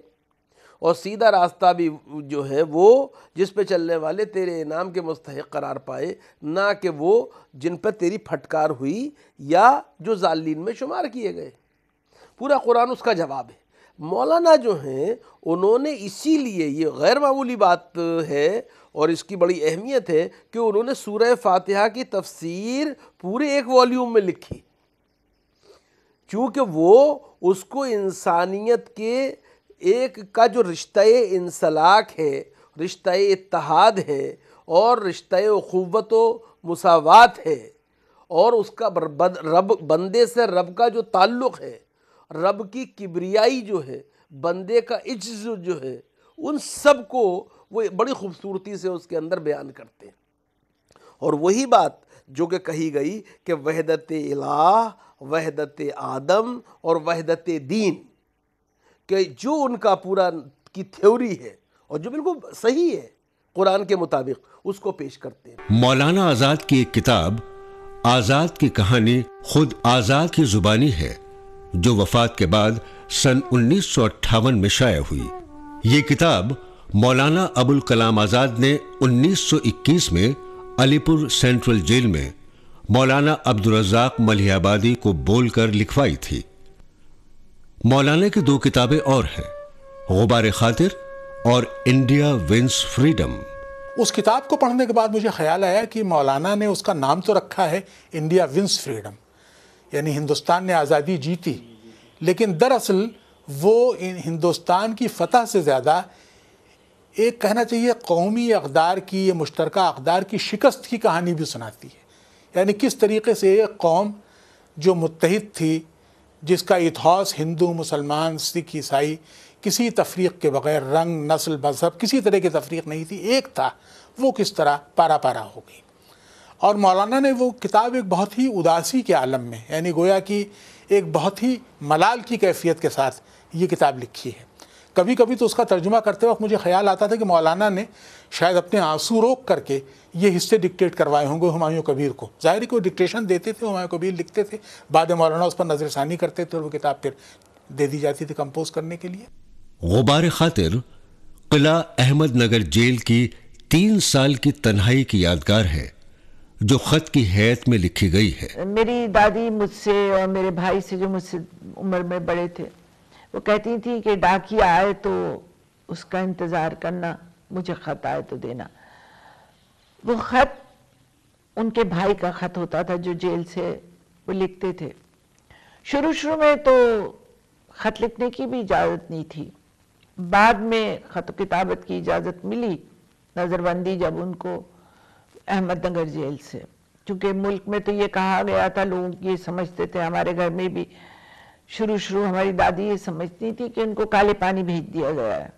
اور سیدھا راستہ بھی جو ہے وہ جس پہ چلنے والے تیرے انعام کے مستحق قرار پائے، نہ کہ وہ جن پہ تیری پھٹکار ہوئی یا جو ظالین میں شمار کیے گئے۔ پورا قرآن اس کا جواب ہے۔ مولانا جو ہیں، انہوں نے اسی لیے یہ غیر معمولی بات ہے اور اس کی بڑی اہمیت ہے کہ انہوں نے سورہ فاتحہ کی تفسیر پورے ایک والیوم میں لکھی۔ چونکہ وہ اس کو انسانیت کے ایک کا جو رشتہ انسلاک ہے، رشتہ اتحاد ہے اور رشتہ اخوت و مساوات ہے اور اس کا رب بندے سے رب کا جو تعلق ہے، رب کی کبریائی جو ہے، بندے کا عجز جو ہے، ان سب کو وہ بڑی خوبصورتی سے اس کے اندر بیان کرتے ہیں۔ اور وہی بات جو کہ کہی گئی کہ وحدت الہ، وحدت آدم اور وحدت دین۔ کہ جو ان کا پورا کی تھیوری ہے اور جو بالکل صحیح ہے قرآن کے مطابق، اس کو پیش کرتے ہیں۔ مولانا آزاد کی ایک کتاب، آزاد کی کہانی خود آزاد کی زبانی ہے، جو وفات کے بعد سن انیس سو اٹھاون میں شائع ہوئی۔ یہ کتاب مولانا ابو الکلام آزاد نے انیس سو اکیس میں علی پور سینٹرل جیل میں مولانا عبدالرزاق ملیح آبادی کو بول کر لکھوائی تھی۔ مولانا کی دو کتابیں اور ہیں، غبار خاطر اور انڈیا ونس فریڈم۔ اس کتاب کو پڑھنے کے بعد مجھے خیال آیا کہ مولانا نے اس کا نام تو رکھا ہے انڈیا ونس فریڈم یعنی ہندوستان نے آزادی جیتی۔ لیکن دراصل وہ ہندوستان کی فتح سے زیادہ ایک کہنا چاہیے قومی اقدار کی یہ مشترکہ اقدار کی شکست کی کہانی بھی سناتی ہے۔ یعنی کس طریقے سے ایک قوم جو متحد تھی جس کا اتحاس ہندو، مسلمان، سکھ، عیسائی کسی تفریق کے بغیر رنگ، نسل، مذہب کسی طرح کی تفریق نہیں تھی، ایک تھا، وہ کس طرح پارا پارا ہو گئی۔ اور مولانا نے وہ کتاب ایک بہت ہی اداسی کے عالم میں یعنی گویا کہ ایک بہت ہی ملال کی کیفیت کے ساتھ یہ کتاب لکھی ہے۔ کبھی کبھی تو اس کا ترجمہ کرتے وقت مجھے خیال آتا تھا کہ مولانا نے شاید اپنے آنسو روک کر کے یہ حصے ڈکٹیٹ کروائے ہوں گے ہمایوں کبیر کو۔ ظاہر کہ وہ ڈکٹیشن دیتے تھے ہمایوں کبیر لکھتے تھے۔ بعد مولانا اس پر نظر ثانی کرتے تھے اور وہ کتاب پھر دے دی جاتی تھی کمپوز کرنے کے لیے۔ غبار خاطر قلعہ احمد نگر جیل کی تین سال کی تنہائی کی یادگار ہے جو خط کی حیت میں لکھی گئی ہے۔ میری دادی مجھ سے اور میرے بھائی سے جو مجھ سے عمر میں بڑے تھے وہ کہتی تھی کہ ڈاکیا آئے تو اس کا انتظار کرنا، مجھے خط آئے تو دینا۔ وہ خط ان کے بھائی کا خط ہوتا تھا جو جیل سے وہ لکھتے تھے۔ شروع شروع میں تو خط لکھنے کی بھی اجازت نہیں تھی۔ بعد میں خط و کتابت کی اجازت ملی، نظر بندی جب ان کو احمد نگر جیل سے۔ چونکہ ملک میں تو یہ کہا گیا تھا، لوگ یہ سمجھتے تھے، ہمارے گھر میں بھی شروع شروع ہماری دادی یہ سمجھتی تھی کہ ان کو کالے پانی بھیج دیا گیا ہے۔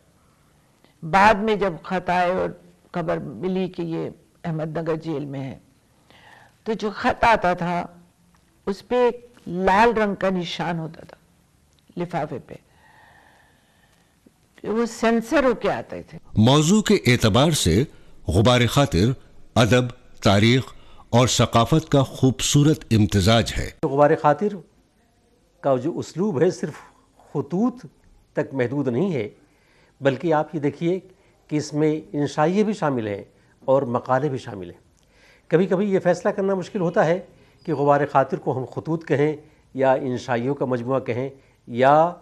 بعد میں جب خط آئے اور خبر ملی کہ یہ احمد نگر جیل میں ہے تو جو خط آتا تھا اس پہ ایک لال رنگ کا نشان ہوتا تھا لفافے پہ۔ وہ سینسر ہو کے آتے تھے۔ موضوع کے اعتبار سے غبار خاطر ادب تاریخ اور ثقافت کا خوبصورت امتزاج ہے۔ غبار خاطر کا جو اسلوب ہے صرف خطوط تک محدود نہیں ہے، بلکہ آپ یہ دیکھیے کہ اس میں انشائیے بھی شامل ہیں اور مقالے بھی شامل ہیں۔ کبھی کبھی یہ فیصلہ کرنا مشکل ہوتا ہے کہ غبار خاطر کو ہم خطوط کہیں یا انشائیوں کا مجموعہ کہیں یا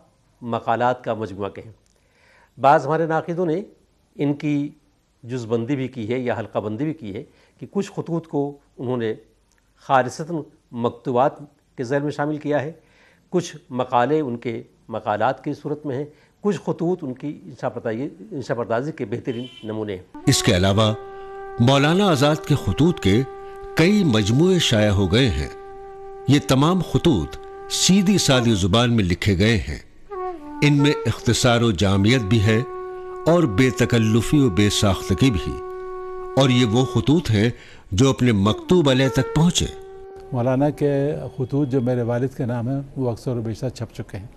مقالات کا مجموعہ کہیں۔ بعض ہمارے ناقدوں نے ان کی جز بندی بھی کی ہے یا حلقہ بندی بھی کی ہے کہ کچھ خطوط کو انہوں نے خالصتاً مکتوبات کے ذیل میں شامل کیا ہے۔ کچھ مقالے ان کے مقالات کی صورت میں ہیں، کچھ خطوط ان کی انشا پردازی کے بہترین نمونے ہیں۔ اس کے علاوہ، مولانا آزاد کے خطوط کے کئی مجموعے شائع ہو گئے ہیں۔ یہ تمام خطوط سیدھی سادی زبان میں لکھے گئے ہیں۔ ان میں اختصار و جامعت بھی ہے اور بے تکلفی و بے ساختگی بھی۔ اور یہ وہ خطوط ہیں جو اپنے مکتوب علیہ تک پہنچے۔ مولانا کے خطوط جو میرے والد کے نام ہیں، وہ اکثر و بیشتر چھپ چکے ہیں۔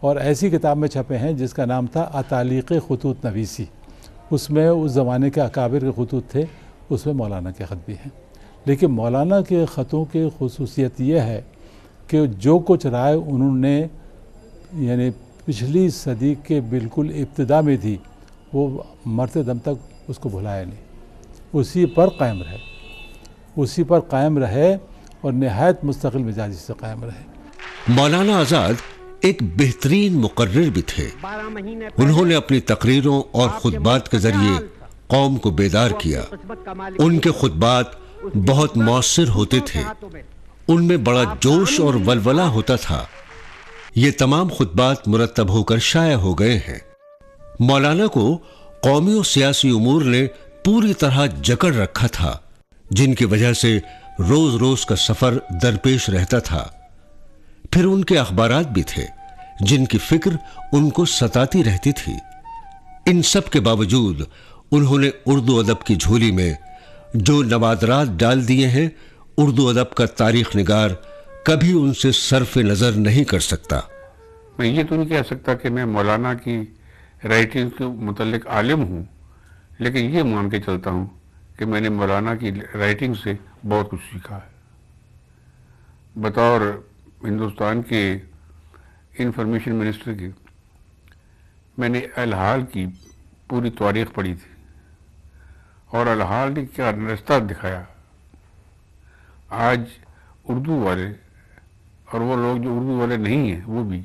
اور ایسی کتاب میں چھپے ہیں جس کا نام تھا اطالیق خطوط نویسی۔ اس میں اس زمانے کے اکابر کے خطوط تھے، اس میں مولانا کے خط بھی ہیں۔ لیکن مولانا کے خطوں کی خصوصیت یہ ہے کہ جو کچھ رائے انہوں نے یعنی پچھلی صدی کے بالکل ابتدا میں تھی وہ مرتے دم تک اس کو بھلایا نہیں۔ اسی پر قائم رہے۔ اسی پر قائم رہے اور نہایت مستقل مزاجی سے قائم رہے۔ مولانا آزاد ایک بہترین مقرر بھی تھے۔ انہوں نے اپنی تقریروں اور خطبات کے ذریعے قوم کو بیدار کیا۔ ان کے خطبات بہت مؤثر ہوتے تھے۔ ان میں بڑا جوش اور ولولہ ہوتا تھا۔ یہ تمام خطبات مرتب ہو کر شائع ہو گئے ہیں۔ مولانا کو قومی و سیاسی امور نے پوری طرح جکڑ رکھا تھا جن کی وجہ سے روز روز کا سفر درپیش رہتا تھا۔ پھر ان کے اخبارات بھی تھے، جن کی فکر ان کو ستاتی رہتی تھی۔ ان سب کے باوجود انہوں نے اردو ادب کی جھولی میں جو نوادرات ڈال دیے ہیں، اردو ادب کا تاریخ نگار کبھی ان سے صرف نظر نہیں کر سکتا۔ میں یہ تو نہیں کہہ سکتا کہ میں مولانا کی رائٹنگ کے متعلق عالم ہوں، لیکن یہ مان کے چلتا ہوں کہ میں نے مولانا کی رائٹنگ سے بہت کچھ سیکھا ہے۔ بطور ہندوستان کے انفارمیشن منسٹر کی میں نے الحال کی پوری تاریخ پڑھی تھی اور الحال نے کیا رستہ دکھایا۔ آج اردو والے اور وہ لوگ جو اردو والے نہیں ہیں، وہ بھی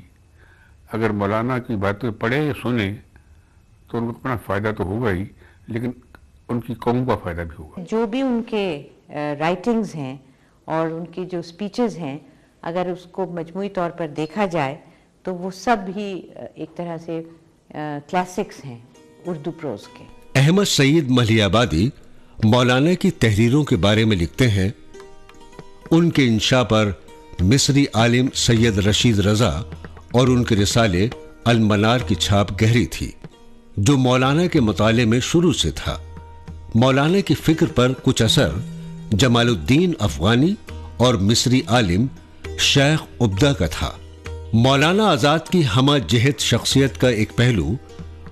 اگر مولانا کی باتیں پڑھیں یا سنیں تو ان کو اپنا فائدہ تو ہوگا ہی، لیکن ان کی قوم کا فائدہ بھی ہوگا۔ جو بھی ان کے رائٹنگز ہیں اور ان کی جو سپیچز ہیں اگر اس کو مجموعی طور پر دیکھا جائے تو وہ سب بھی ایک طرح سے کلاسکس ہیں اردو پروز کے۔ احمد سعید ملی آبادی مولانا کی تحریروں کے بارے میں لکھتے ہیں ان کے انشاء پر مصری عالم سید رشید رضا اور ان کے رسالے المنار کی چھاپ گہری تھی جو مولانا کے مطالعے میں شروع سے تھا۔ مولانا کی فکر پر کچھ اثر جمال الدین افغانی اور مصری عالم شیخ عبدہ کا تھا۔ مولانا آزاد کی ہمہ جہت شخصیت کا ایک پہلو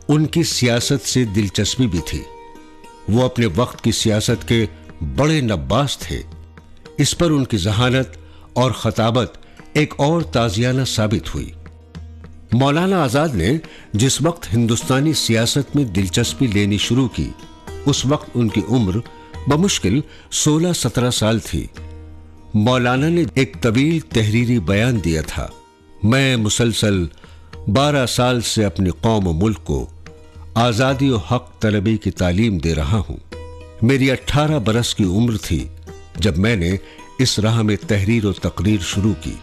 ان کی سیاست سے دلچسپی بھی تھی۔ وہ اپنے وقت کی سیاست کے بڑے نباس تھے۔ اس پر ان کی ذہانت اور خطابت ایک اور تازیانہ ثابت ہوئی۔ مولانا آزاد نے جس وقت ہندوستانی سیاست میں دلچسپی لینی شروع کی اس وقت ان کی عمر بمشکل سولہ سترہ سال تھی۔ مولانا نے ایک طویل تحریری بیان دیا تھا۔ میں مسلسل بارہ سال سے اپنی قوم و ملک کو آزادی و حق طلبی کی تعلیم دے رہا ہوں۔ میری اٹھارہ برس کی عمر تھی جب میں نے اس راہ میں تحریر و تقریر شروع کی۔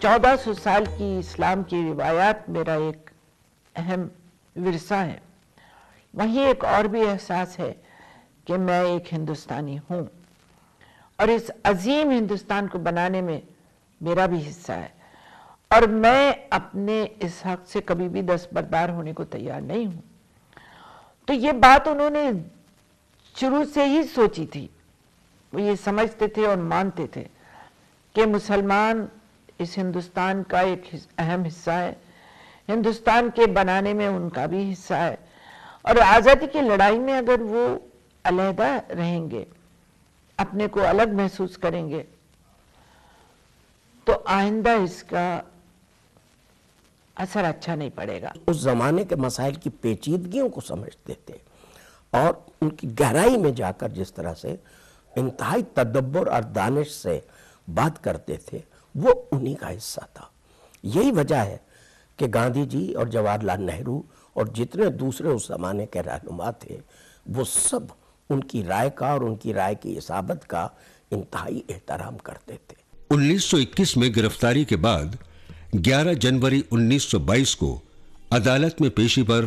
چودہ سو سال کی اسلام کی روایات میرا ایک اہم ورثہ ہے۔ وہیں ایک اور بھی احساس ہے کہ میں ایک ہندوستانی ہوں۔ اور اس عظیم ہندوستان کو بنانے میں میرا بھی حصہ ہے۔ اور میں اپنے اس حق سے کبھی بھی دست بردار ہونے کو تیار نہیں ہوں۔ تو یہ بات انہوں نے شروع سے ہی سوچی تھی۔ وہ یہ سمجھتے تھے اور مانتے تھے کہ مسلمان اس ہندوستان کا ایک اہم حصہ ہے۔ ہندوستان کے بنانے میں ان کا بھی حصہ ہے۔ اور آزادی کی لڑائی میں اگر وہ علیحدہ رہیں گے، اپنے کو الگ محسوس کریں گے، تو آئندہ اس کا اثر اچھا نہیں پڑے گا۔ اس زمانے کے مسائل کی پیچیدگیوں کو سمجھتے تھے اور ان کی گہرائی میں جا کر جس طرح سے انتہائی تدبر اور دانش سے بات کرتے تھے، وہ انہی کا حصہ تھا۔ یہی وجہ ہے کہ گاندھی جی اور جواہر لال نہرو اور جتنے دوسرے اس زمانے کے رہنما تھے، وہ سب ان کی رائے کا اور ان کی رائے کی اصابت کا انتہائی احترام کرتے تھے۔ انیس سو اکیس میں گرفتاری کے بعد، گیارہ جنوری انیس سو بائیس کو عدالت میں پیشی پر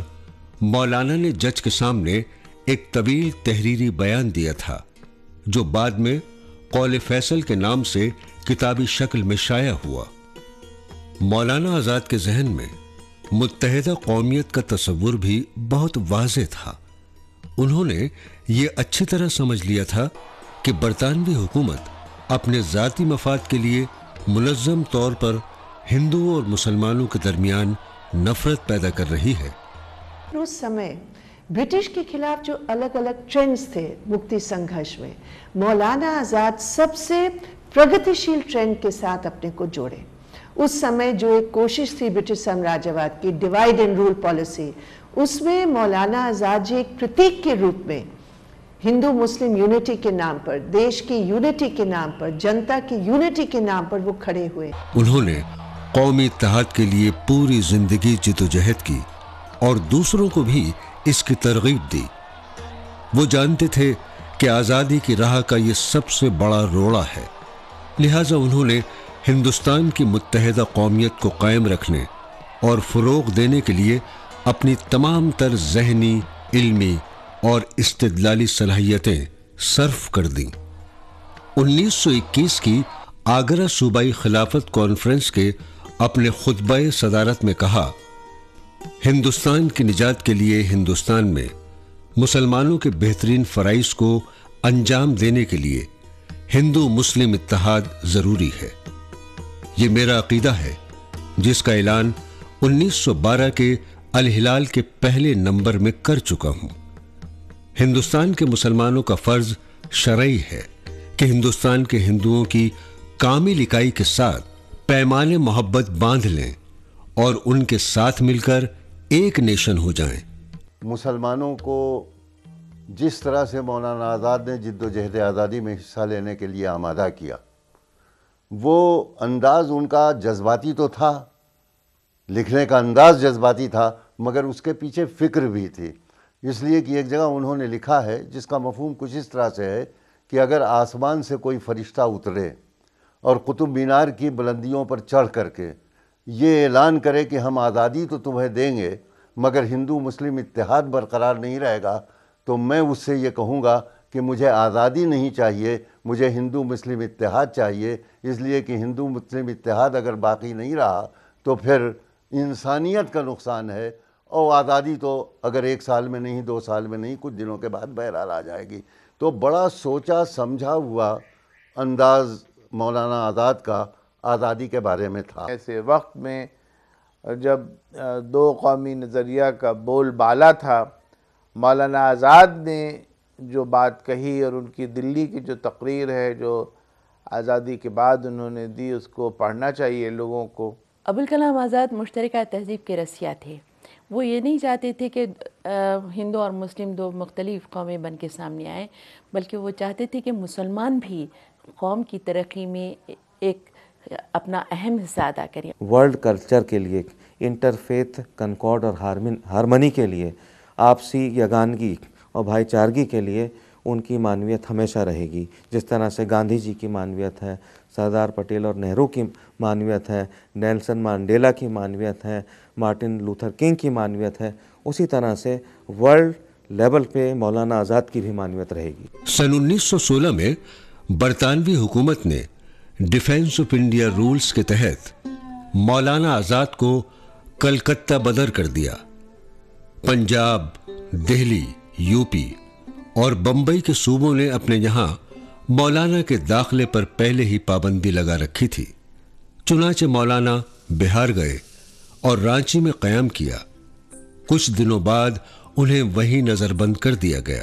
مولانا نے جج کے سامنے ایک طویل تحریری بیان دیا تھا، جو بعد میں قول فیصل کے نام سے کتابی شکل میں شائع ہوا۔ مولانا آزاد کے ذہن میں متحدہ قومیت کا تصور بھی بہت واضح تھا۔ انہوں نے یہ اچھی طرح سمجھ لیا تھا کہ برطانوی حکومت اپنے ذاتی مفاد کے لیے منظم طور پر ہندوؤں اور مسلمانوں کے درمیان نفرت پیدا کر رہی ہے۔ اس سمے برٹش کے خلاف جو الگ الگ ٹرینڈز تھے مکتی سنگھرش میں، مولانا آزاد سب سے پرگتیشیل ٹرینڈ کے ساتھ اپنے کو جوڑے۔ اس سمے جو ایک کوشش تھی برٹش سامراجواد کی ڈیوائڈ اینڈ رول پالیسی اس میں مولانا آزاد جی ایک پرتیک کے روپ میں، ہندو مسلم یونٹی کے نام پر، دیش کی یونٹی کے نام پر، جنتا کی یونٹی کے نام پر وہ کھڑے ہوئے۔ انہوں نے قومی اتحاد کے لیے پوری زندگی جد و جہد کی اور دوسروں کو بھی اس کی ترغیب دی۔ وہ جانتے تھے کہ آزادی کی راہ کا یہ سب سے بڑا روڑا ہے۔ لہٰذا انہوں نے ہندوستان کی متحدہ قومیت کو قائم رکھنے اور فروغ دینے کے لیے اپنی تمام تر ذہنی، علمی اور استدلالی صلاحیتیں صرف کر دیں۔ انیس سو اکیس کی آگرہ صوبائی خلافت کانفرنس کے اپنے خطبہ صدارت میں کہا، ہندوستان کی نجات کے لیے ہندوستان میں مسلمانوں کے بہترین فرائض کو انجام دینے کے لیے ہندو مسلم اتحاد ضروری ہے۔ یہ میرا عقیدہ ہے، جس کا اعلان انیس سو بارہ کے الہلال کے پہلے نمبر میں کر چکا ہوں۔ ہندوستان کے مسلمانوں کا فرض شرعی ہے کہ ہندوستان کے ہندوؤں کی کامل اکائی کے ساتھ پیمان محبت باندھ لیں اور ان کے ساتھ مل کر ایک نیشن ہو جائیں۔ مسلمانوں کو جس طرح سے مولانا آزاد نے جد و جہد آزادی میں حصہ لینے کے لیے آمادہ کیا وہ انداز ان کا جذباتی تو تھا، لکھنے کا انداز جذباتی تھا، مگر اس کے پیچھے فکر بھی تھی۔ اس لیے کہ ایک جگہ انہوں نے لکھا ہے، جس کا مفہوم کچھ اس طرح سے ہے کہ اگر آسمان سے کوئی فرشتہ اترے اور قطب مینار کی بلندیوں پر چڑھ کر کے یہ اعلان کرے کہ ہم آزادی تو تمہیں دیں گے، مگر ہندو مسلم اتحاد برقرار نہیں رہے گا، تو میں اس سے یہ کہوں گا کہ مجھے آزادی نہیں چاہیے مجھے ہندو مسلم اتحاد چاہیے، اس لیے کہ ہندو مسلم اتحاد اگر باقی نہیں رہا تو پھر انسانیت کا نقصان ہے اور آزادی تو اگر ایک سال میں نہیں، دو سال میں نہیں، کچھ دنوں کے بعد بہرحال آ جائے گی۔ تو بڑا سوچا، سمجھا ہوا انداز مولانا آزاد کا آزادی کے بارے میں تھا۔ ایسے وقت میں جب دو قومی نظریہ کا بول بالا تھا، مولانا آزاد نے جو بات کہی اور ان کی دلی کی جو تقریر ہے جو آزادی کے بعد انہوں نے دی اس کو پڑھنا چاہیے لوگوں کو۔ ابوالکلام آزاد مشترکہ تہذیب کے رسیہ تھے۔ وہ یہ نہیں چاہتے تھے کہ ہندو اور مسلم دو مختلف قومیں بن کے سامنے آئیں بلکہ وہ چاہتے تھے کہ مسلمان بھی قوم کی ترقی میں ایک اپنا اہم حصہ ادا کریں۔ ورلڈ کلچر کے لیے انٹرفیتھ کنکارڈ اور ہارمنی کے لیے آپسی یگانگی اور بھائی چارگی کے لیے ان کی معنویت ہمیشہ رہے گی۔ جس طرح سے گاندھی جی کی معنویت ہے، سردار پٹیل اور نہرو کی معنویت ہے، نیلسن مانڈیلا کی معنویت ہے، مارٹن لوتھر کنگ کی معنویت ہے، اسی طرح سے ورلڈ لیول پہ مولانا آزاد کی بھی معنویت رہے گی۔ سن انیس سو سولہ میں برطانوی حکومت نے ڈیفینس آف انڈیا رولز کے تحت مولانا آزاد کو کلکتہ بدر کر دیا۔ پنجاب، دہلی۔ یو پی اور بمبئی کے صوبوں نے اپنے یہاں مولانا کے داخلے پر پہلے ہی پابندی لگا رکھی تھی۔ چنانچہ مولانا بہار گئے اور رانچی میں قیام کیا۔ کچھ دنوں بعد انہیں وہی نظر بند کر دیا گیا۔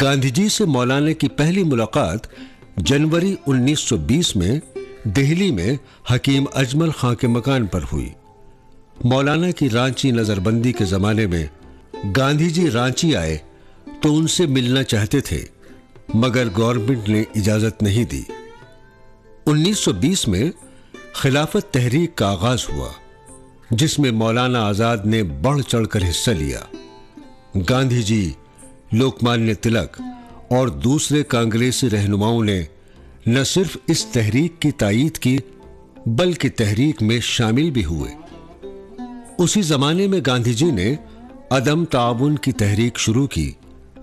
گاندھی جی سے مولانا کی پہلی ملاقات جنوری انیس سو بیس میں دہلی میں حکیم اجمل خان کے مکان پر ہوئی۔ مولانا کی رانچی نظر بندی کے زمانے میں گاندھی جی رانچی آئے تو ان سے ملنا چاہتے تھے، مگر گورنمنٹ نے اجازت نہیں دی۔ انیس سو بیس میں خلافت تحریک کا آغاز ہوا، جس میں مولانا آزاد نے بڑھ چڑھ کر حصہ لیا۔ گاندھی جی لوکمانیہ تلک اور دوسرے کانگریسی رہنماؤں نے نہ صرف اس تحریک کی تائید کی، بلکہ تحریک میں شامل بھی ہوئے۔ اسی زمانے میں گاندھی جی نے عدم تعاون کی تحریک شروع کی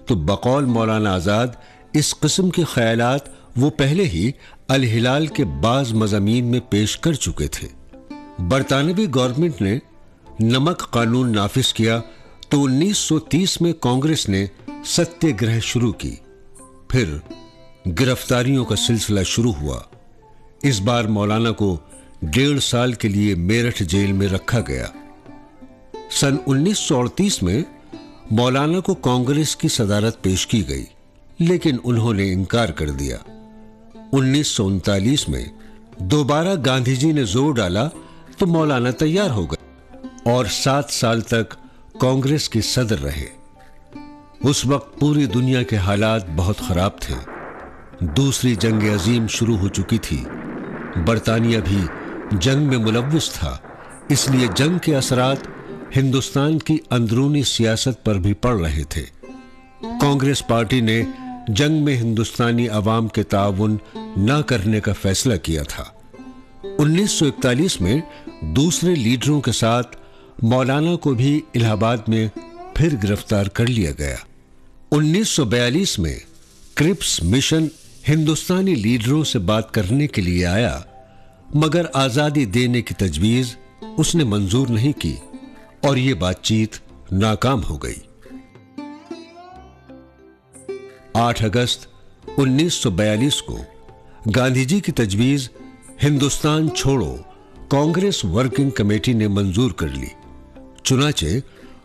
تو بقول مولانا آزاد اس قسم کے خیالات وہ پہلے ہی الہلال کے بعض مضامین میں پیش کر چکے تھے۔ برطانوی گورنمنٹ نے نمک قانون نافذ کیا تو انیس سو تیس میں کانگریس نے ستیہ گرہ شروع کی۔ پھر گرفتاریوں کا سلسلہ شروع ہوا۔ اس بار مولانا کو ڈیڑھ سال کے لیے میرٹھ جیل میں رکھا گیا۔ سن انیس سو اڑتیس میں مولانا کو کانگریس کی صدارت پیش کی گئی، لیکن انہوں نے انکار کر دیا۔ انیس سو انتالیس میں دوبارہ گاندھی جی نے زور ڈالا تو مولانا تیار ہو گئے اور سات سال تک کانگریس کی صدر رہے۔ اس وقت پوری دنیا کے حالات بہت خراب تھے۔ دوسری جنگ عظیم شروع ہو چکی تھی۔ برطانیہ بھی جنگ میں ملوث تھا، اس لیے جنگ کے اثرات ہندوستان کی اندرونی سیاست پر بھی پڑ رہے تھے۔ کانگریس پارٹی نے جنگ میں ہندوستانی عوام کے تعاون نہ کرنے کا فیصلہ کیا تھا۔ انیس سو اکتالیس میں دوسرے لیڈروں کے ساتھ مولانا کو بھی الہ آباد میں پھر گرفتار کر لیا گیا۔ انیس سو بیالیس میں کرپس مشن ہندوستانی لیڈروں سے بات کرنے کے لیے آیا، مگر آزادی دینے کی تجویز اس نے منظور نہیں کی۔ اور یہ بات چیت ناکام ہو گئی۔ آٹھ اگست انیس سو بیالیس کو گاندھی جی کی تجویز ہندوستان چھوڑو، کانگریس ورکنگ کمیٹی نے منظور کر لی۔ چنانچہ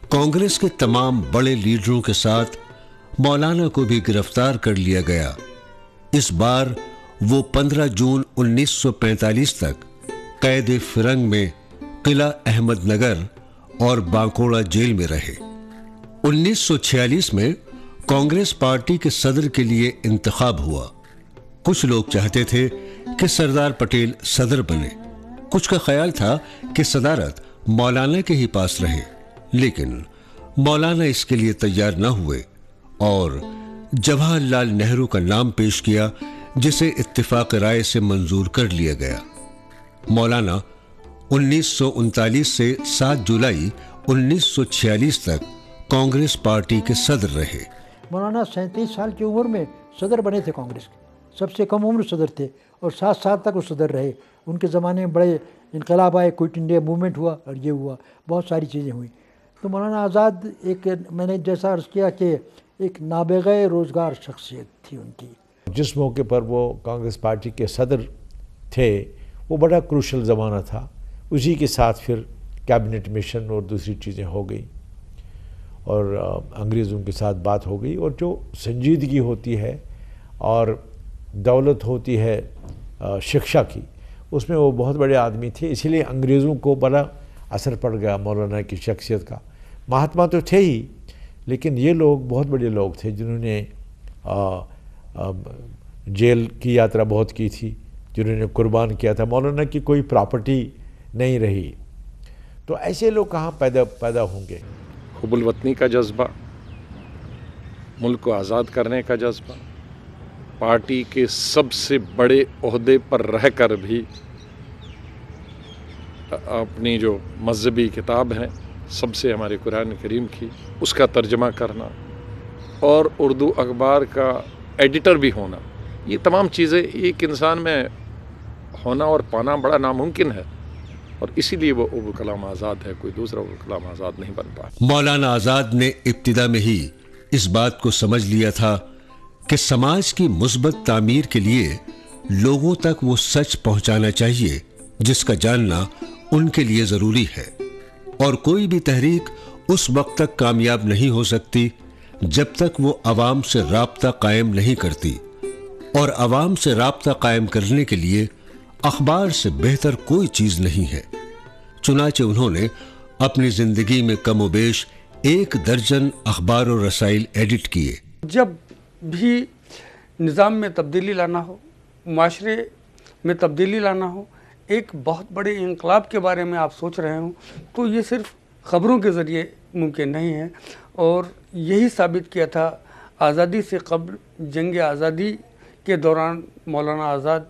کانگریس کے تمام بڑے لیڈروں کے ساتھ مولانا کو بھی گرفتار کر لیا گیا۔ اس بار وہ پندرہ جون انیس سو پینتالیس تک قید فرنگ میں قلعہ احمد نگر اور بانکوڑا جیل میں رہے۔ انیس سو چھیالیس میں کانگریس پارٹی کے صدر کے لیے انتخاب ہوا۔ کچھ لوگ چاہتے تھے کہ سردار پٹیل صدر بنے۔ کچھ کا خیال تھا کہ صدارت مولانا کے ہی پاس رہے۔ لیکن مولانا اس کے لیے تیار نہ ہوئے اور جواہر لال نہرو کا نام پیش کیا، جسے اتفاق رائے سے منظور کر لیا گیا۔ مولانا انیس سو انتالیس سے سات جولائی انیس سو چھیالیس تک کانگریس پارٹی کے صدر رہے۔ مولانا سینتیس سال کی عمر میں صدر بنے تھے کانگریس کے۔ سب سے کم عمر صدر تھے اور سات سال تک وہ صدر رہے۔ ان کے زمانے میں بڑے انقلاب آئے کوئٹ انڈیا مومنٹ ہوا اور یہ ہوا۔ بہت ساری چیزیں ہوئیں۔ تو مولانا آزاد ایک میں نے جیسا عرض کیا کہ ایک نابغ روزگار شخصیت تھی ان کی۔ جس موقع پر وہ کانگریس پارٹی کے صدر تھے وہ بڑا کروشل زمانہ تھا۔ اسی کے ساتھ پھر کیابنٹ مشن اور دوسری چیزیں ہو گئیں اور انگریزوں کے ساتھ بات ہو گئی اور جو سنجیدگی ہوتی ہے اور دولت ہوتی ہے شکشا کی، اس میں وہ بہت بڑے آدمی تھے، اسی لیے انگریزوں کو بڑا اثر پڑ گیا مولانا کی شخصیت کا۔ مہاتما تو تھے ہی، لیکن یہ لوگ بہت بڑے لوگ تھے جنہوں نے جیل کی یاترا بہت کی تھی، جنہوں نے قربان کیا تھا۔ مولانا کی کوئی پراپرٹی نہیں رہی۔ تو ایسے لوگ کہاں پیدا پیدا ہوں گے؟ حب الوطنی کا جذبہ، ملک کو آزاد کرنے کا جذبہ، پارٹی کے سب سے بڑے عہدے پر رہ کر بھی اپنی جو مذہبی کتاب ہیں، سب سے ہمارے قرآن کریم کی، اس کا ترجمہ کرنا اور اردو اخبار کا ایڈیٹر بھی ہونا۔ یہ تمام چیزیں ایک انسان میں ہونا اور پانا بڑا ناممکن ہے۔ اور اسی لیے وہ ابو کلام آزاد ہے، کوئی دوسرا ابو کلام آزاد نہیں بن پایا مولانا آزاد نے ابتدا میں ہی اس بات کو سمجھ لیا تھا کہ سماج کی مثبت تعمیر کے لیے لوگوں تک وہ سچ پہنچانا چاہیے، جس کا جاننا ان کے لیے ضروری ہے۔ اور کوئی بھی تحریک اس وقت تک کامیاب نہیں ہو سکتی جب تک وہ عوام سے رابطہ قائم نہیں کرتی۔ اور عوام سے رابطہ قائم کرنے کے لیے اخبار سے بہتر کوئی چیز نہیں ہے۔ چنانچہ انہوں نے اپنی زندگی میں کم و بیش ایک درجن اخبار و رسائل ایڈٹ کیے۔ جب بھی نظام میں تبدیلی لانا ہو، معاشرے میں تبدیلی لانا ہو، ایک بہت بڑے انقلاب کے بارے میں آپ سوچ رہے ہوں، تو یہ صرف خبروں کے ذریعے ممکن نہیں ہے۔ اور یہی ثابت کیا تھا، آزادی سے قبل جنگ آزادی کے دوران مولانا آزاد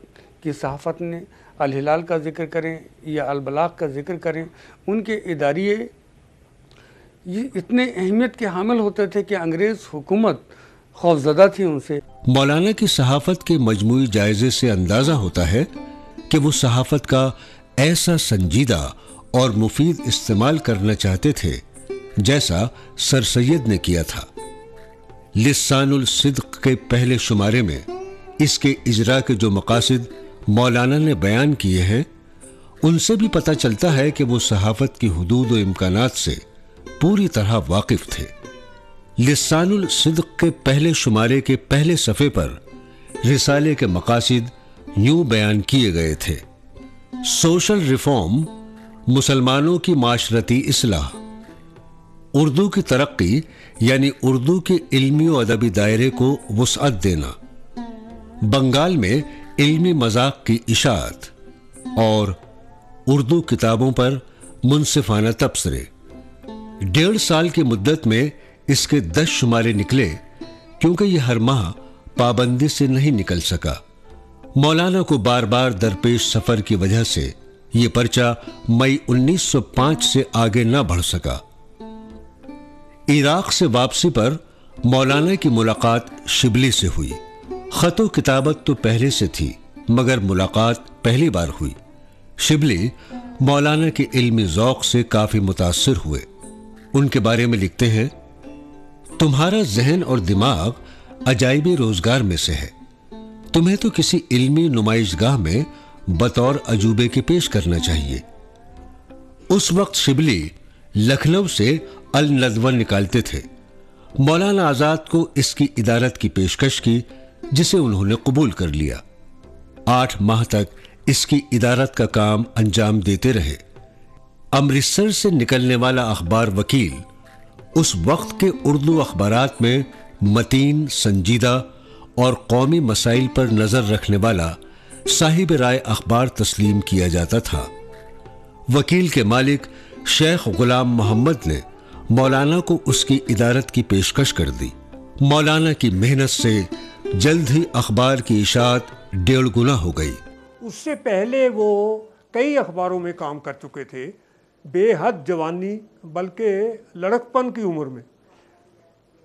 کی صحافت نے الہلال کا ذکر کریں یا البلاغ کا ذکر کریں، ان کے اداریے یہ اتنے اہمیت کے حامل ہوتے تھے کہ انگریز حکومت خوفزدہ تھی ان سے۔ مولانا کی صحافت کے مجموعی جائزے سے اندازہ ہوتا ہے کہ وہ صحافت کا ایسا سنجیدہ اور مفید استعمال کرنا چاہتے تھے، جیسا سر سید نے کیا تھا۔ لسان الصدق کے پہلے شمارے میں اس کے اجرا کے جو مقاصد مولانا نے بیان کیے ہیں، ان سے بھی پتہ چلتا ہے کہ وہ صحافت کی حدود و امکانات سے پوری طرح واقف تھے۔ لسان الصدق کے پہلے شمارے کے پہلے صفحے پر رسالے کے مقاصد یوں بیان کیے گئے تھے۔ سوشل ریفارم، مسلمانوں کی معاشرتی اصلاح۔ اردو کی ترقی یعنی اردو کے علمی و ادبی دائرے کو وسعت دینا۔ بنگال میں علمی مذاق کی اشاعت اور اردو کتابوں پر منصفانہ تبصرے۔ ڈیڑھ سال کی مدت میں اس کے دس شمارے نکلے، کیونکہ یہ ہر ماہ پابندی سے نہیں نکل سکا۔ مولانا کو بار بار درپیش سفر کی وجہ سے یہ پرچہ مئی انیس سو پانچ سے آگے نہ بڑھ سکا۔ عراق سے واپسی پر مولانا کی ملاقات شبلی سے ہوئی۔ خط و کتابت تو پہلے سے تھی، مگر ملاقات پہلی بار ہوئی۔ شبلی مولانا کے علمی ذوق سے کافی متاثر ہوئے۔ ان کے بارے میں لکھتے ہیں، تمہارا ذہن اور دماغ عجائب روزگار میں سے ہے۔ تمہیں تو کسی علمی نمائش گاہ میں بطور عجوبے کے پیش کرنا چاہیے۔ اس وقت شبلی لکھنؤ سے الندوہ نکالتے تھے۔ مولانا آزاد کو اس کی ادارت کی پیشکش کی جسے انہوں نے قبول کر لیا۔ آٹھ ماہ تک اس کی ادارت کا کام انجام دیتے رہے۔ امرتسر سے نکلنے والا اخبار وکیل اس وقت کے اردو اخبارات میں متین، سنجیدہ اور قومی مسائل پر نظر رکھنے والا صاحب رائے اخبار تسلیم کیا جاتا تھا۔ وکیل کے مالک شیخ غلام محمد نے مولانا کو اس کی ادارت کی پیشکش کر دی۔ مولانا کی محنت سے جلد ہی اخبار کی اشاعت ڈیڑھ گنا ہو گئی۔ اس سے پہلے وہ کئی اخباروں میں کام کر چکے تھے۔ بے حد جوانی، بلکہ لڑکپن کی عمر میں۔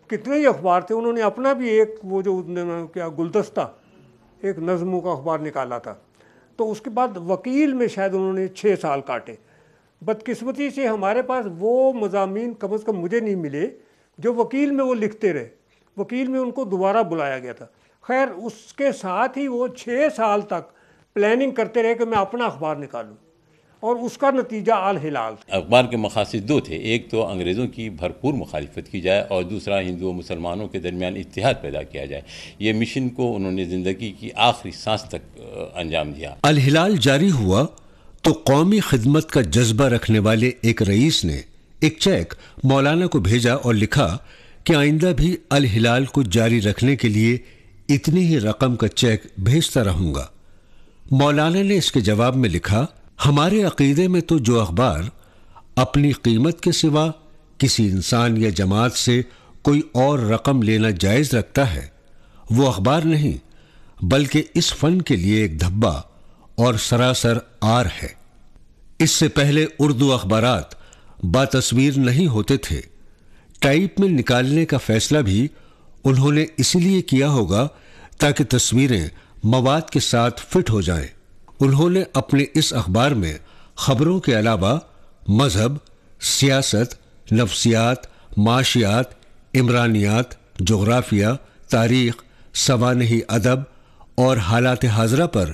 کتنے ہی اخبار تھے۔ انہوں نے اپنا بھی ایک، وہ جو کیا، گلدستہ، ایک نظموں کا اخبار نکالا تھا۔ تو اس کے بعد وکیل میں شاید انہوں نے چھ سال کاٹے۔ بدقسمتی سے ہمارے پاس وہ مضامین کم از کم مجھے نہیں ملے۔ جو وکیل میں وہ لکھتے رہے۔ وکیل میں ان کو دوبارہ بلایا گیا تھا۔ خیر اس کے ساتھ ہی وہ چھ سال تک پلاننگ کرتے رہے کہ میں اپنا اخبار نکالوں۔ اور اس کا نتیجہ آل ہلال اخبار کے مقاصد دو تھے۔ ایک تو انگریزوں کی بھرپور مخالفت کی جائے اور دوسرا ہندو و مسلمانوں کے درمیان اتحاد پیدا کیا جائے۔ یہ مشن کو انہوں نے زندگی کی آخری سانس تک انجام دیا۔ الہلال جاری ہوا تو قومی خدمت کا جذبہ رکھنے والے ایک رئیس نے ایک چیک مولانا کو بھیجا اور لکھا کہ آئندہ بھی الہلال کو جاری رکھنے کے لیے اتنی ہی رقم کا چیک بھیجتا رہوں گا۔ مولانا نے اس کے جواب میں لکھا، ہمارے عقیدے میں تو جو اخبار اپنی قیمت کے سوا کسی انسان یا جماعت سے کوئی اور رقم لینا جائز رکھتا ہے، وہ اخبار نہیں، بلکہ اس فن کے لیے ایک دھبا اور سراسر آر ہے۔ اس سے پہلے اردو اخبارات با تصویر نہیں ہوتے تھے۔ ٹائپ میں نکالنے کا فیصلہ بھی انہوں نے اسی لیے کیا ہوگا تاکہ تصویریں مواد کے ساتھ فٹ ہو جائیں۔ انہوں نے اپنے اس اخبار میں خبروں کے علاوہ مذہب، سیاست، نفسیات، معاشیات، عمرانیات، جغرافیہ، تاریخ، سوانحی ادب اور حالات حاضرہ پر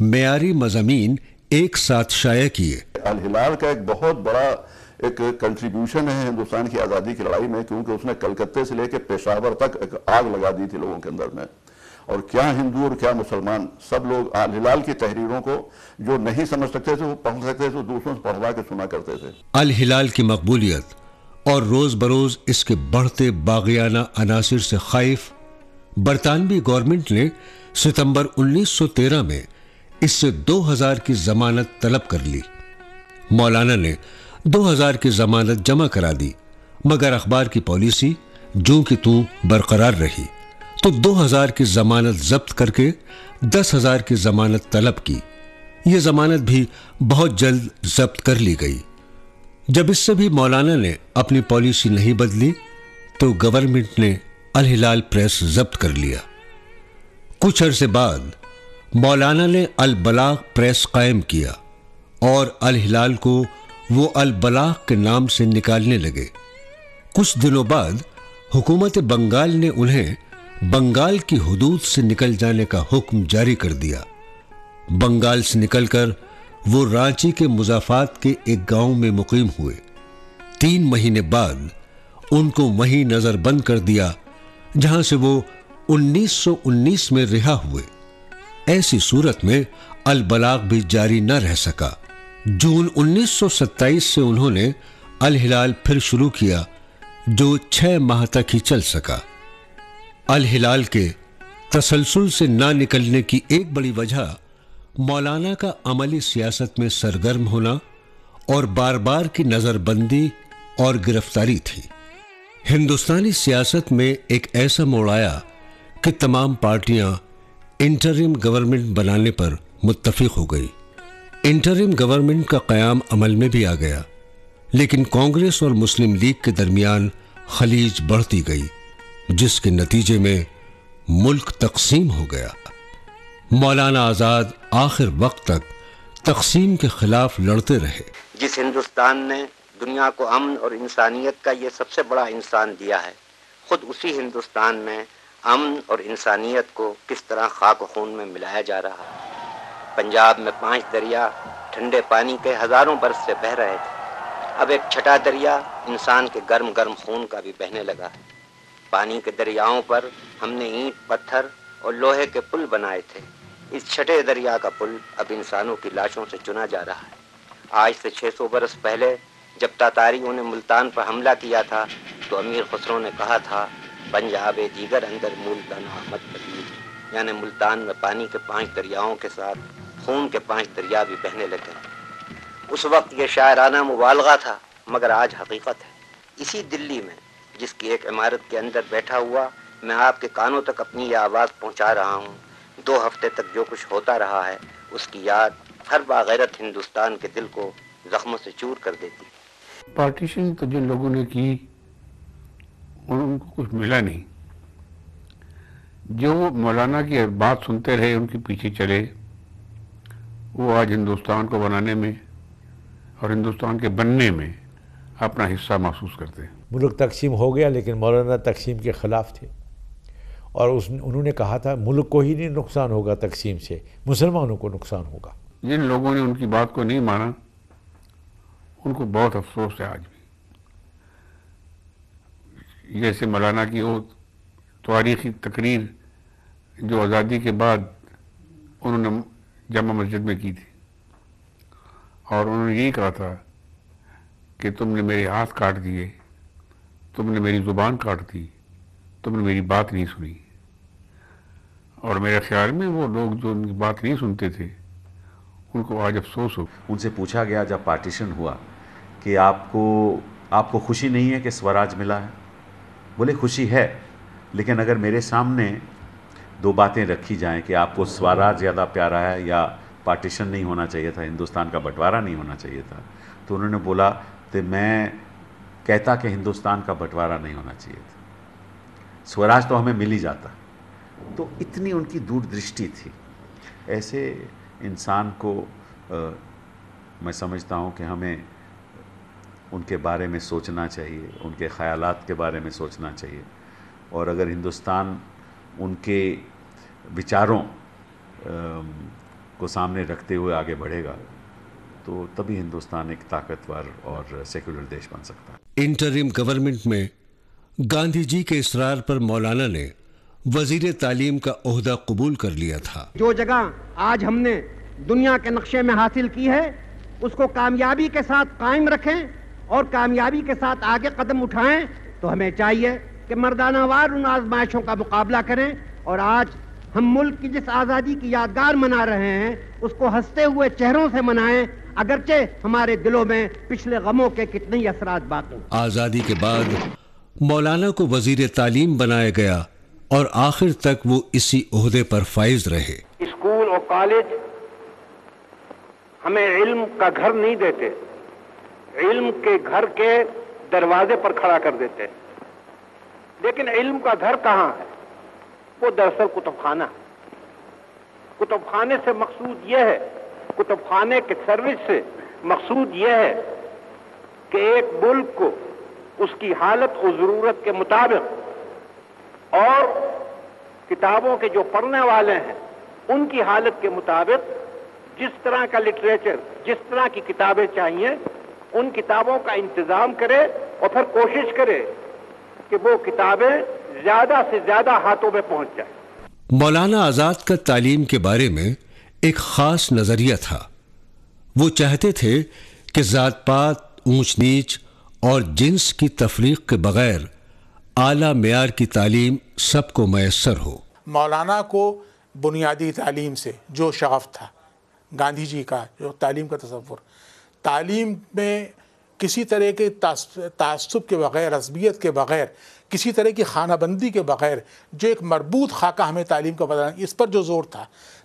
معیاری مضامین ایک ساتھ شائع کیے۔ الہلال کا ایک بہت بڑا ایک کنٹریبیوشن ہے ہندوستان کی آزادی کی لڑائی میں، کیونکہ اس نے کلکتے سے لے کے پشاور تک ایک آگ لگا دی تھی لوگوں کے اندر میں۔ اور کیا ہندو اور کیا مسلمان، سب لوگ الہلال کی تحریروں کو جو نہیں سمجھ سکتے تھے، وہ پڑھ سکتے تھے، دوسروں سے پڑھوا کے سنا کرتے تھے۔ الہلال کی مقبولیت اور روز بروز اس کے بڑھتے باغیانہ عناصر سے خائف۔ برطانوی گورنمنٹ نے ستمبر انیس سو تیرہ میں اس سے دو ہزار کی ضمانت طلب کر لی۔ مولانا نے دو ہزار کی ضمانت جمع کرا دی، مگر اخبار کی پالیسی جو کہ تو برقرار رہی، تو دو ہزار کی ضمانت ضبط کر کے دس ہزار کی ضمانت طلب کی۔ یہ ضمانت بھی بہت جلد ضبط کر لی گئی۔ جب اس سے بھی مولانا نے اپنی پالیسی نہیں بدلی، تو گورنمنٹ نے الہلال پریس ضبط کر لیا۔ کچھ عرصے بعد مولانا نے البلاغ پریس قائم کیا اور الہلال کو وہ البلاغ کے نام سے نکالنے لگے۔ کچھ دنوں بعد حکومت بنگال نے انہیں بنگال کی حدود سے نکل جانے کا حکم جاری کر دیا۔ بنگال سے نکل کر وہ رانچی کے مضافات کے ایک گاؤں میں مقیم ہوئے۔ تین مہینے بعد ان کو وہیں نظر بند کر دیا، جہاں سے وہ انیس سو انیس میں رہا ہوئے۔ ایسی صورت میں البلاغ بھی جاری نہ رہ سکا۔ جون انیس سو ستائیس سے انہوں نے الہلال پھر شروع کیا جو چھ ماہ تک ہی چل سکا۔ الہلال کے تسلسل سے نہ نکلنے کی ایک بڑی وجہ مولانا کا عملی سیاست میں سرگرم ہونا اور بار بار کی نظر بندی اور گرفتاری تھی۔ ہندوستانی سیاست میں ایک ایسا موڑ آیا کہ تمام پارٹیاں انٹرم گورنمنٹ بنانے پر متفق ہو گئی انٹرم گورنمنٹ کا قیام عمل میں بھی آ گیا، لیکن کانگریس اور مسلم لیگ کے درمیان خلیج بڑھتی گئی، جس کے نتیجے میں ملک تقسیم ہو گیا۔ مولانا آزاد آخر وقت تک تقسیم کے خلاف لڑتے رہے۔ جس ہندوستان نے دنیا کو امن اور انسانیت کا یہ سب سے بڑا انسان دیا ہے، خود اسی ہندوستان میں امن اور انسانیت کو کس طرح خاک و خون میں ملایا جا رہا ہے؟ پنجاب میں پانچ دریا ٹھنڈے پانی کے ہزاروں برس سے بہ رہے تھے۔ اب ایک چھٹا دریا انسان کے گرم گرم خون کا بھی بہنے لگا۔ ہے پانی کے دریاؤں پر ہم نے اینٹ، پتھر اور لوہے کے پل بنائے تھے۔ اس چھٹے دریا کا پل اب انسانوں کی لاشوں سے چنا جا رہا ہے۔ آج سے چھ سو برس پہلے جب تاتاریوں نے ملتان پر حملہ کیا تھا، تو امیر خسرو نے کہا تھا، پنجاب دیگر اندر ملتان احمد پدید یعنی ملتان میں پانی کے پانچ دریاؤں کے ساتھ خون کے پانچ دریا بھی بہنے لگے اس وقت یہ شاعرانہ مبالغہ تھا، مگر آج حقیقت ہے۔ اسی دلی میں، جس کی ایک عمارت کے اندر بیٹھا ہوا، میں آپ کے کانوں تک اپنی یہ آواز پہنچا رہا ہوں۔ دو ہفتے تک جو کچھ ہوتا رہا ہے، اس کی یاد ہر باغیرت ہندوستان کے دل کو زخموں سے چور کر دیتی پارٹیشن تو جن لوگوں نے کی ان کو کچھ ملا نہیں۔ جو مولانا کی بات سنتے رہے، ان کے پیچھے چلے وہ آج ہندوستان کو بنانے میں اور ہندوستان کے بننے میں اپنا حصہ محسوس کرتے ہیں۔ ملک تقسیم ہو گیا لیکن مولانا تقسیم کے خلاف تھے۔ اور اس انہوں نے کہا تھا ملک کو ہی نہیں نقصان ہوگا تقسیم سے مسلمانوں کو نقصان ہوگا۔ جن لوگوں نے ان کی بات کو نہیں مانا ان کو بہت افسوس ہے آج بھی۔ جیسے مولانا کی وہ تاریخی تقریر جو آزادی کے بعد انہوں نے جامع مسجد میں کی تھی۔ اور انہوں نے یہی کہا تھا کہ تم نے میرے ہاتھ کاٹ دیے، تم نے میری زبان کاٹ دی، تم نے میری بات نہیں سنی۔ اور میرے خیال میں وہ لوگ جو ان کی بات نہیں سنتے تھے، ان کو آج افسوس ہو۔ ان سے پوچھا گیا جب پارٹیشن ہوا کہ آپ کو آپ کو خوشی نہیں ہے کہ سوراج ملا ہے؟ بولے، خوشی ہے، لیکن اگر میرے سامنے دو باتیں رکھی جائیں کہ آپ کو سوراج زیادہ پیارا ہے یا پارٹیشن نہیں ہونا چاہیے تھا، ہندوستان کا بٹوارہ نہیں ہونا چاہیے تھا۔ تو انہوں نے بولا کہ میں کہتا کہ ہندوستان کا بٹوارہ نہیں ہونا چاہیے تھا۔ سوراج تو ہمیں مل ہی جاتا۔ تو اتنی ان کی دور درشٹی تھی۔ ایسے انسان کو میں سمجھتا ہوں کہ ہمیں ان کے بارے میں سوچنا چاہیے، ان کے خیالات کے بارے میں سوچنا چاہیے۔ اور اگر ہندوستان ان کے بچاروں کو سامنے رکھتے ہوئے آگے بڑھے گا تو تبھی ہندوستان ایک طاقتور اور سیکولر دیش بن سکتا ہے۔ انٹرم گورنمنٹ میں گاندھی جی کے اصرار پر مولانا نے وزیر تعلیم کا عہدہ قبول کر لیا تھا۔ جو جگہ آج ہم نے دنیا کے نقشے میں حاصل کی ہے اس کو کامیابی کے ساتھ قائم رکھیں اور کامیابی کے ساتھ آگے قدم اٹھائیں تو ہمیں چاہیے کہ مردانہ وار ان آزمائشوں کا مقابلہ کریں۔ اور آج ہم ملک کی جس آزادی کی یادگار منا رہے ہیں اس کو ہنستے ہوئے چہروں سے منائیں اگرچہ ہمارے دلوں میں پچھلے غموں کے کتنے ہی اثرات باقی آزادی کے بعد مولانا کو وزیر تعلیم بنایا گیا اور آخر تک وہ اسی عہدے پر فائز رہے۔ اسکول اور کالج ہمیں علم کا گھر نہیں دیتے علم کے گھر کے دروازے پر کھڑا کر دیتے۔ لیکن علم کا گھر کہاں ہے؟ وہ دراصل کتب خانہ کتب خانے سے مقصود یہ ہے کتب خانے کے سروس سے مقصود یہ ہے کہ ایک ملک کو اس کی حالت و ضرورت کے مطابق اور کتابوں کے جو پڑھنے والے ہیں، ان کی حالت کے مطابق جس طرح کا لٹریچر جس طرح کی کتابیں چاہیے، ان کتابوں کا انتظام کرے اور پھر کوشش کرے کہ وہ کتابیں زیادہ سے زیادہ ہاتھوں میں پہنچ جائیں مولانا آزاد کا تعلیم کے بارے میں ایک خاص نظریہ تھا۔ وہ چاہتے تھے کہ ذات پات اونچ نیچ اور جنس کی تفریق کے بغیر اعلیٰ معیار کی تعلیم سب کو میسر ہو۔ مولانا کو بنیادی تعلیم سے جو شغف تھا گاندھی جی کا جو تعلیم کا تصور۔ تعلیم میں کسی طرح کے تعصب کے بغیر عصبیت کے بغیر کسی طرح کی خانہ بندی کے بغیر جو ایک مربوط خاکہ ہمیں تعلیم کا بدلانا اس پر جو زور تھا،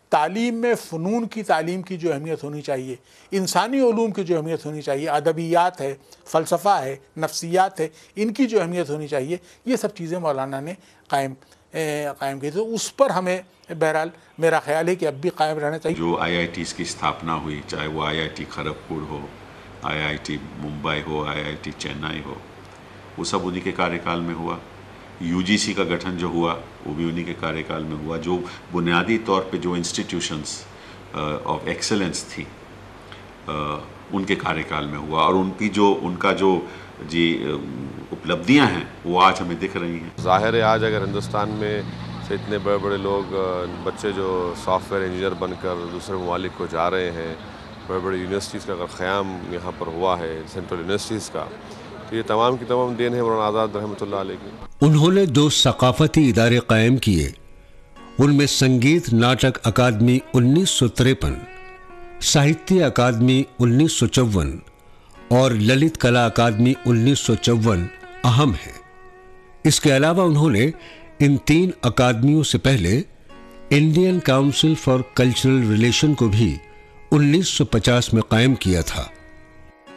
تعلیم میں فنون کی تعلیم کی جو اہمیت ہونی چاہیے، انسانی علوم کی جو اہمیت ہونی چاہیے، ادبیات ہے، فلسفہ ہے، نفسیات ہے، ان کی جو اہمیت ہونی چاہیے، یہ سب چیزیں مولانا نے قائم قائم کی تو اس پر ہمیں بہرحال میرا خیال ہے کہ اب بھی قائم رہنا چاہیے۔ جو آئی آئی ٹیز کی استھاپنا ہوئی، چاہے وہ آئی آئی ٹی کھڑگپور ہو، آئی آئی ٹی ممبئی ہو، آئی آئی ٹی چینائی ہو وہ سب انہی کے کاریہ کال میں ہوا۔ یو جی سی کا گٹھن جو ہوا، وہ بھی انہی کے کاریہ کال میں ہوا، جو بنیادی طور پہ جو انسٹیٹیوشنس آف ایکسلنس تھی ان کے کاریہ کال میں ہوا۔ اور ان کی جو، ان کا جو جی اپلبدھیاں ہیں، وہ آج ہمیں دکھ رہی ہیں۔ ظاہر ہے، آج اگر ہندوستان میں سے اتنے بڑے بڑے لوگ بچے جو سافٹ ویئر انجینئر بن کر دوسرے ممالک کو جا رہے ہیں، بڑے بڑے یونیورسٹیز کا اگر قیام یہاں پر ہوا ہے سینٹرل یونیورسٹیز کا تو یہ تمام کی تمام دین ہے مولانا آزاد رحمۃ اللہ علیہ کی۔ انہوں نے دو ثقافتی ادارے قائم کیے، ان میں سنگیت ناٹک اکادمی انیس سو تریپن، ساہتیہ اکادمی انیس سو چون، اور للت کلا اکادمی انیس سو چون اہم ہے اس کے علاوہ انہوں نے ان تین اکادمیوں سے پہلے Indian council for cultural relation کو بھی انیس سو پچاس میں قائم کیا تھا۔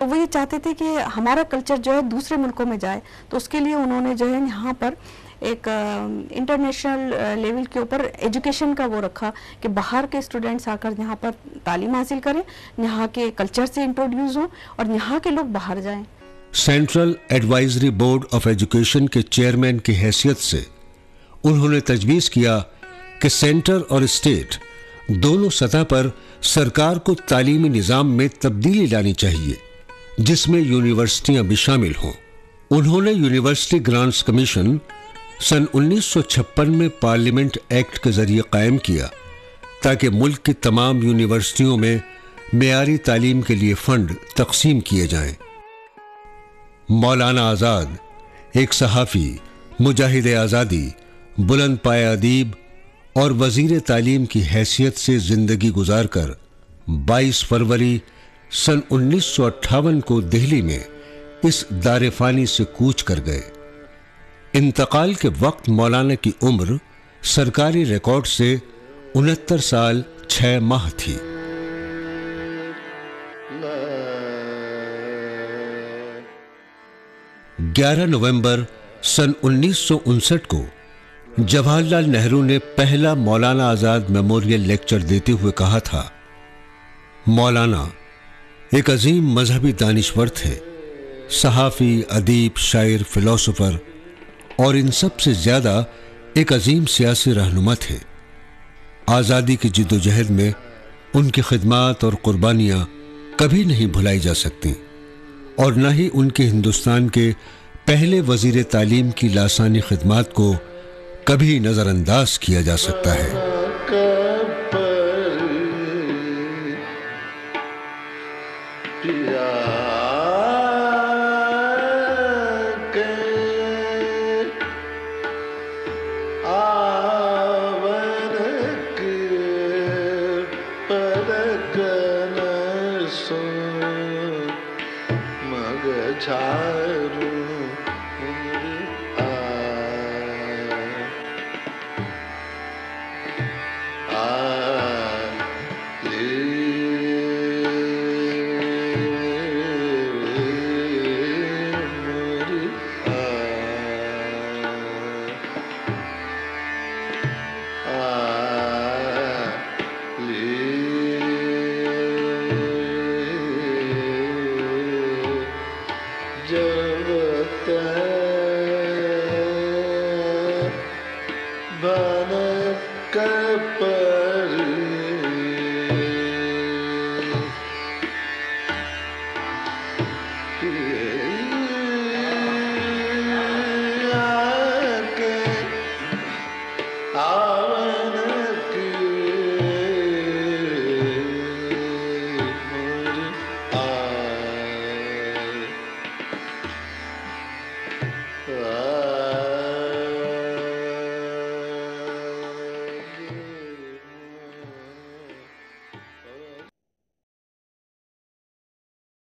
وہ یہ چاہتے تھے کہ ہمارا کلچر جو ہے دوسرے ملکوں میں جائے۔ تو اس کے لیے انہوں نے جو ہے یہاں پر ایک انٹرنیشنل لیول کے اوپر ایجوکیشن کا وہ رکھا کہ باہر کے اسٹوڈنٹس آ کر یہاں پر تعلیم حاصل کریں، یہاں کے کلچر سے انٹروڈیوز ہوں اور یہاں کے لوگ باہر جائیں۔ Central advisory board of education کے چیئرمین کی حیثیت سے انہوں نے تجویز کیا کہ سینٹر اور اسٹیٹ دونوں سطح پر سرکار کو تعلیمی نظام میں تبدیلی لانی چاہیے۔ جس میں یونیورسٹیاں بھی شامل ہوں۔ انہوں نے یونیورسٹی گرانٹس کمیشن سن انیس سو چھپن میں پارلیمنٹ ایکٹ کے ذریعے قائم کیا تاکہ ملک کی تمام یونیورسٹیوں میں معیاری تعلیم کے لیے فنڈ تقسیم کیے جائیں۔ مولانا آزاد، ایک صحافی، مجاہد آزادی، بلند پائے ادیب اور وزیر تعلیم کی حیثیت سے زندگی گزار کر بائیس فروری سن انیس سو اٹھاون کو دہلی میں اس دار فانی سے کوچ کر گئے۔ انتقال کے وقت مولانا کی عمر سرکاری ریکارڈ سے انہتر سال چھ ماہ تھی۔ گیارہ نومبر سن انیس سو انسٹھ کو جواہر لال نہرو نے پہلا مولانا آزاد میموریل لیکچر دیتے ہوئے کہا تھا، مولانا ایک عظیم مذہبی دانشور تھے۔ صحافی، ادیب، شاعر فلاسفر اور ان سب سے زیادہ ایک عظیم سیاسی رہنما تھے۔ آزادی کی جد و جہد میں ان کی خدمات اور قربانیاں کبھی نہیں بھلائی جا سکتی اور نہ ہی ان کے ہندوستان کے پہلے وزیر تعلیم کی لاسانی خدمات کو کبھی نظر انداز کیا جا سکتا ہے۔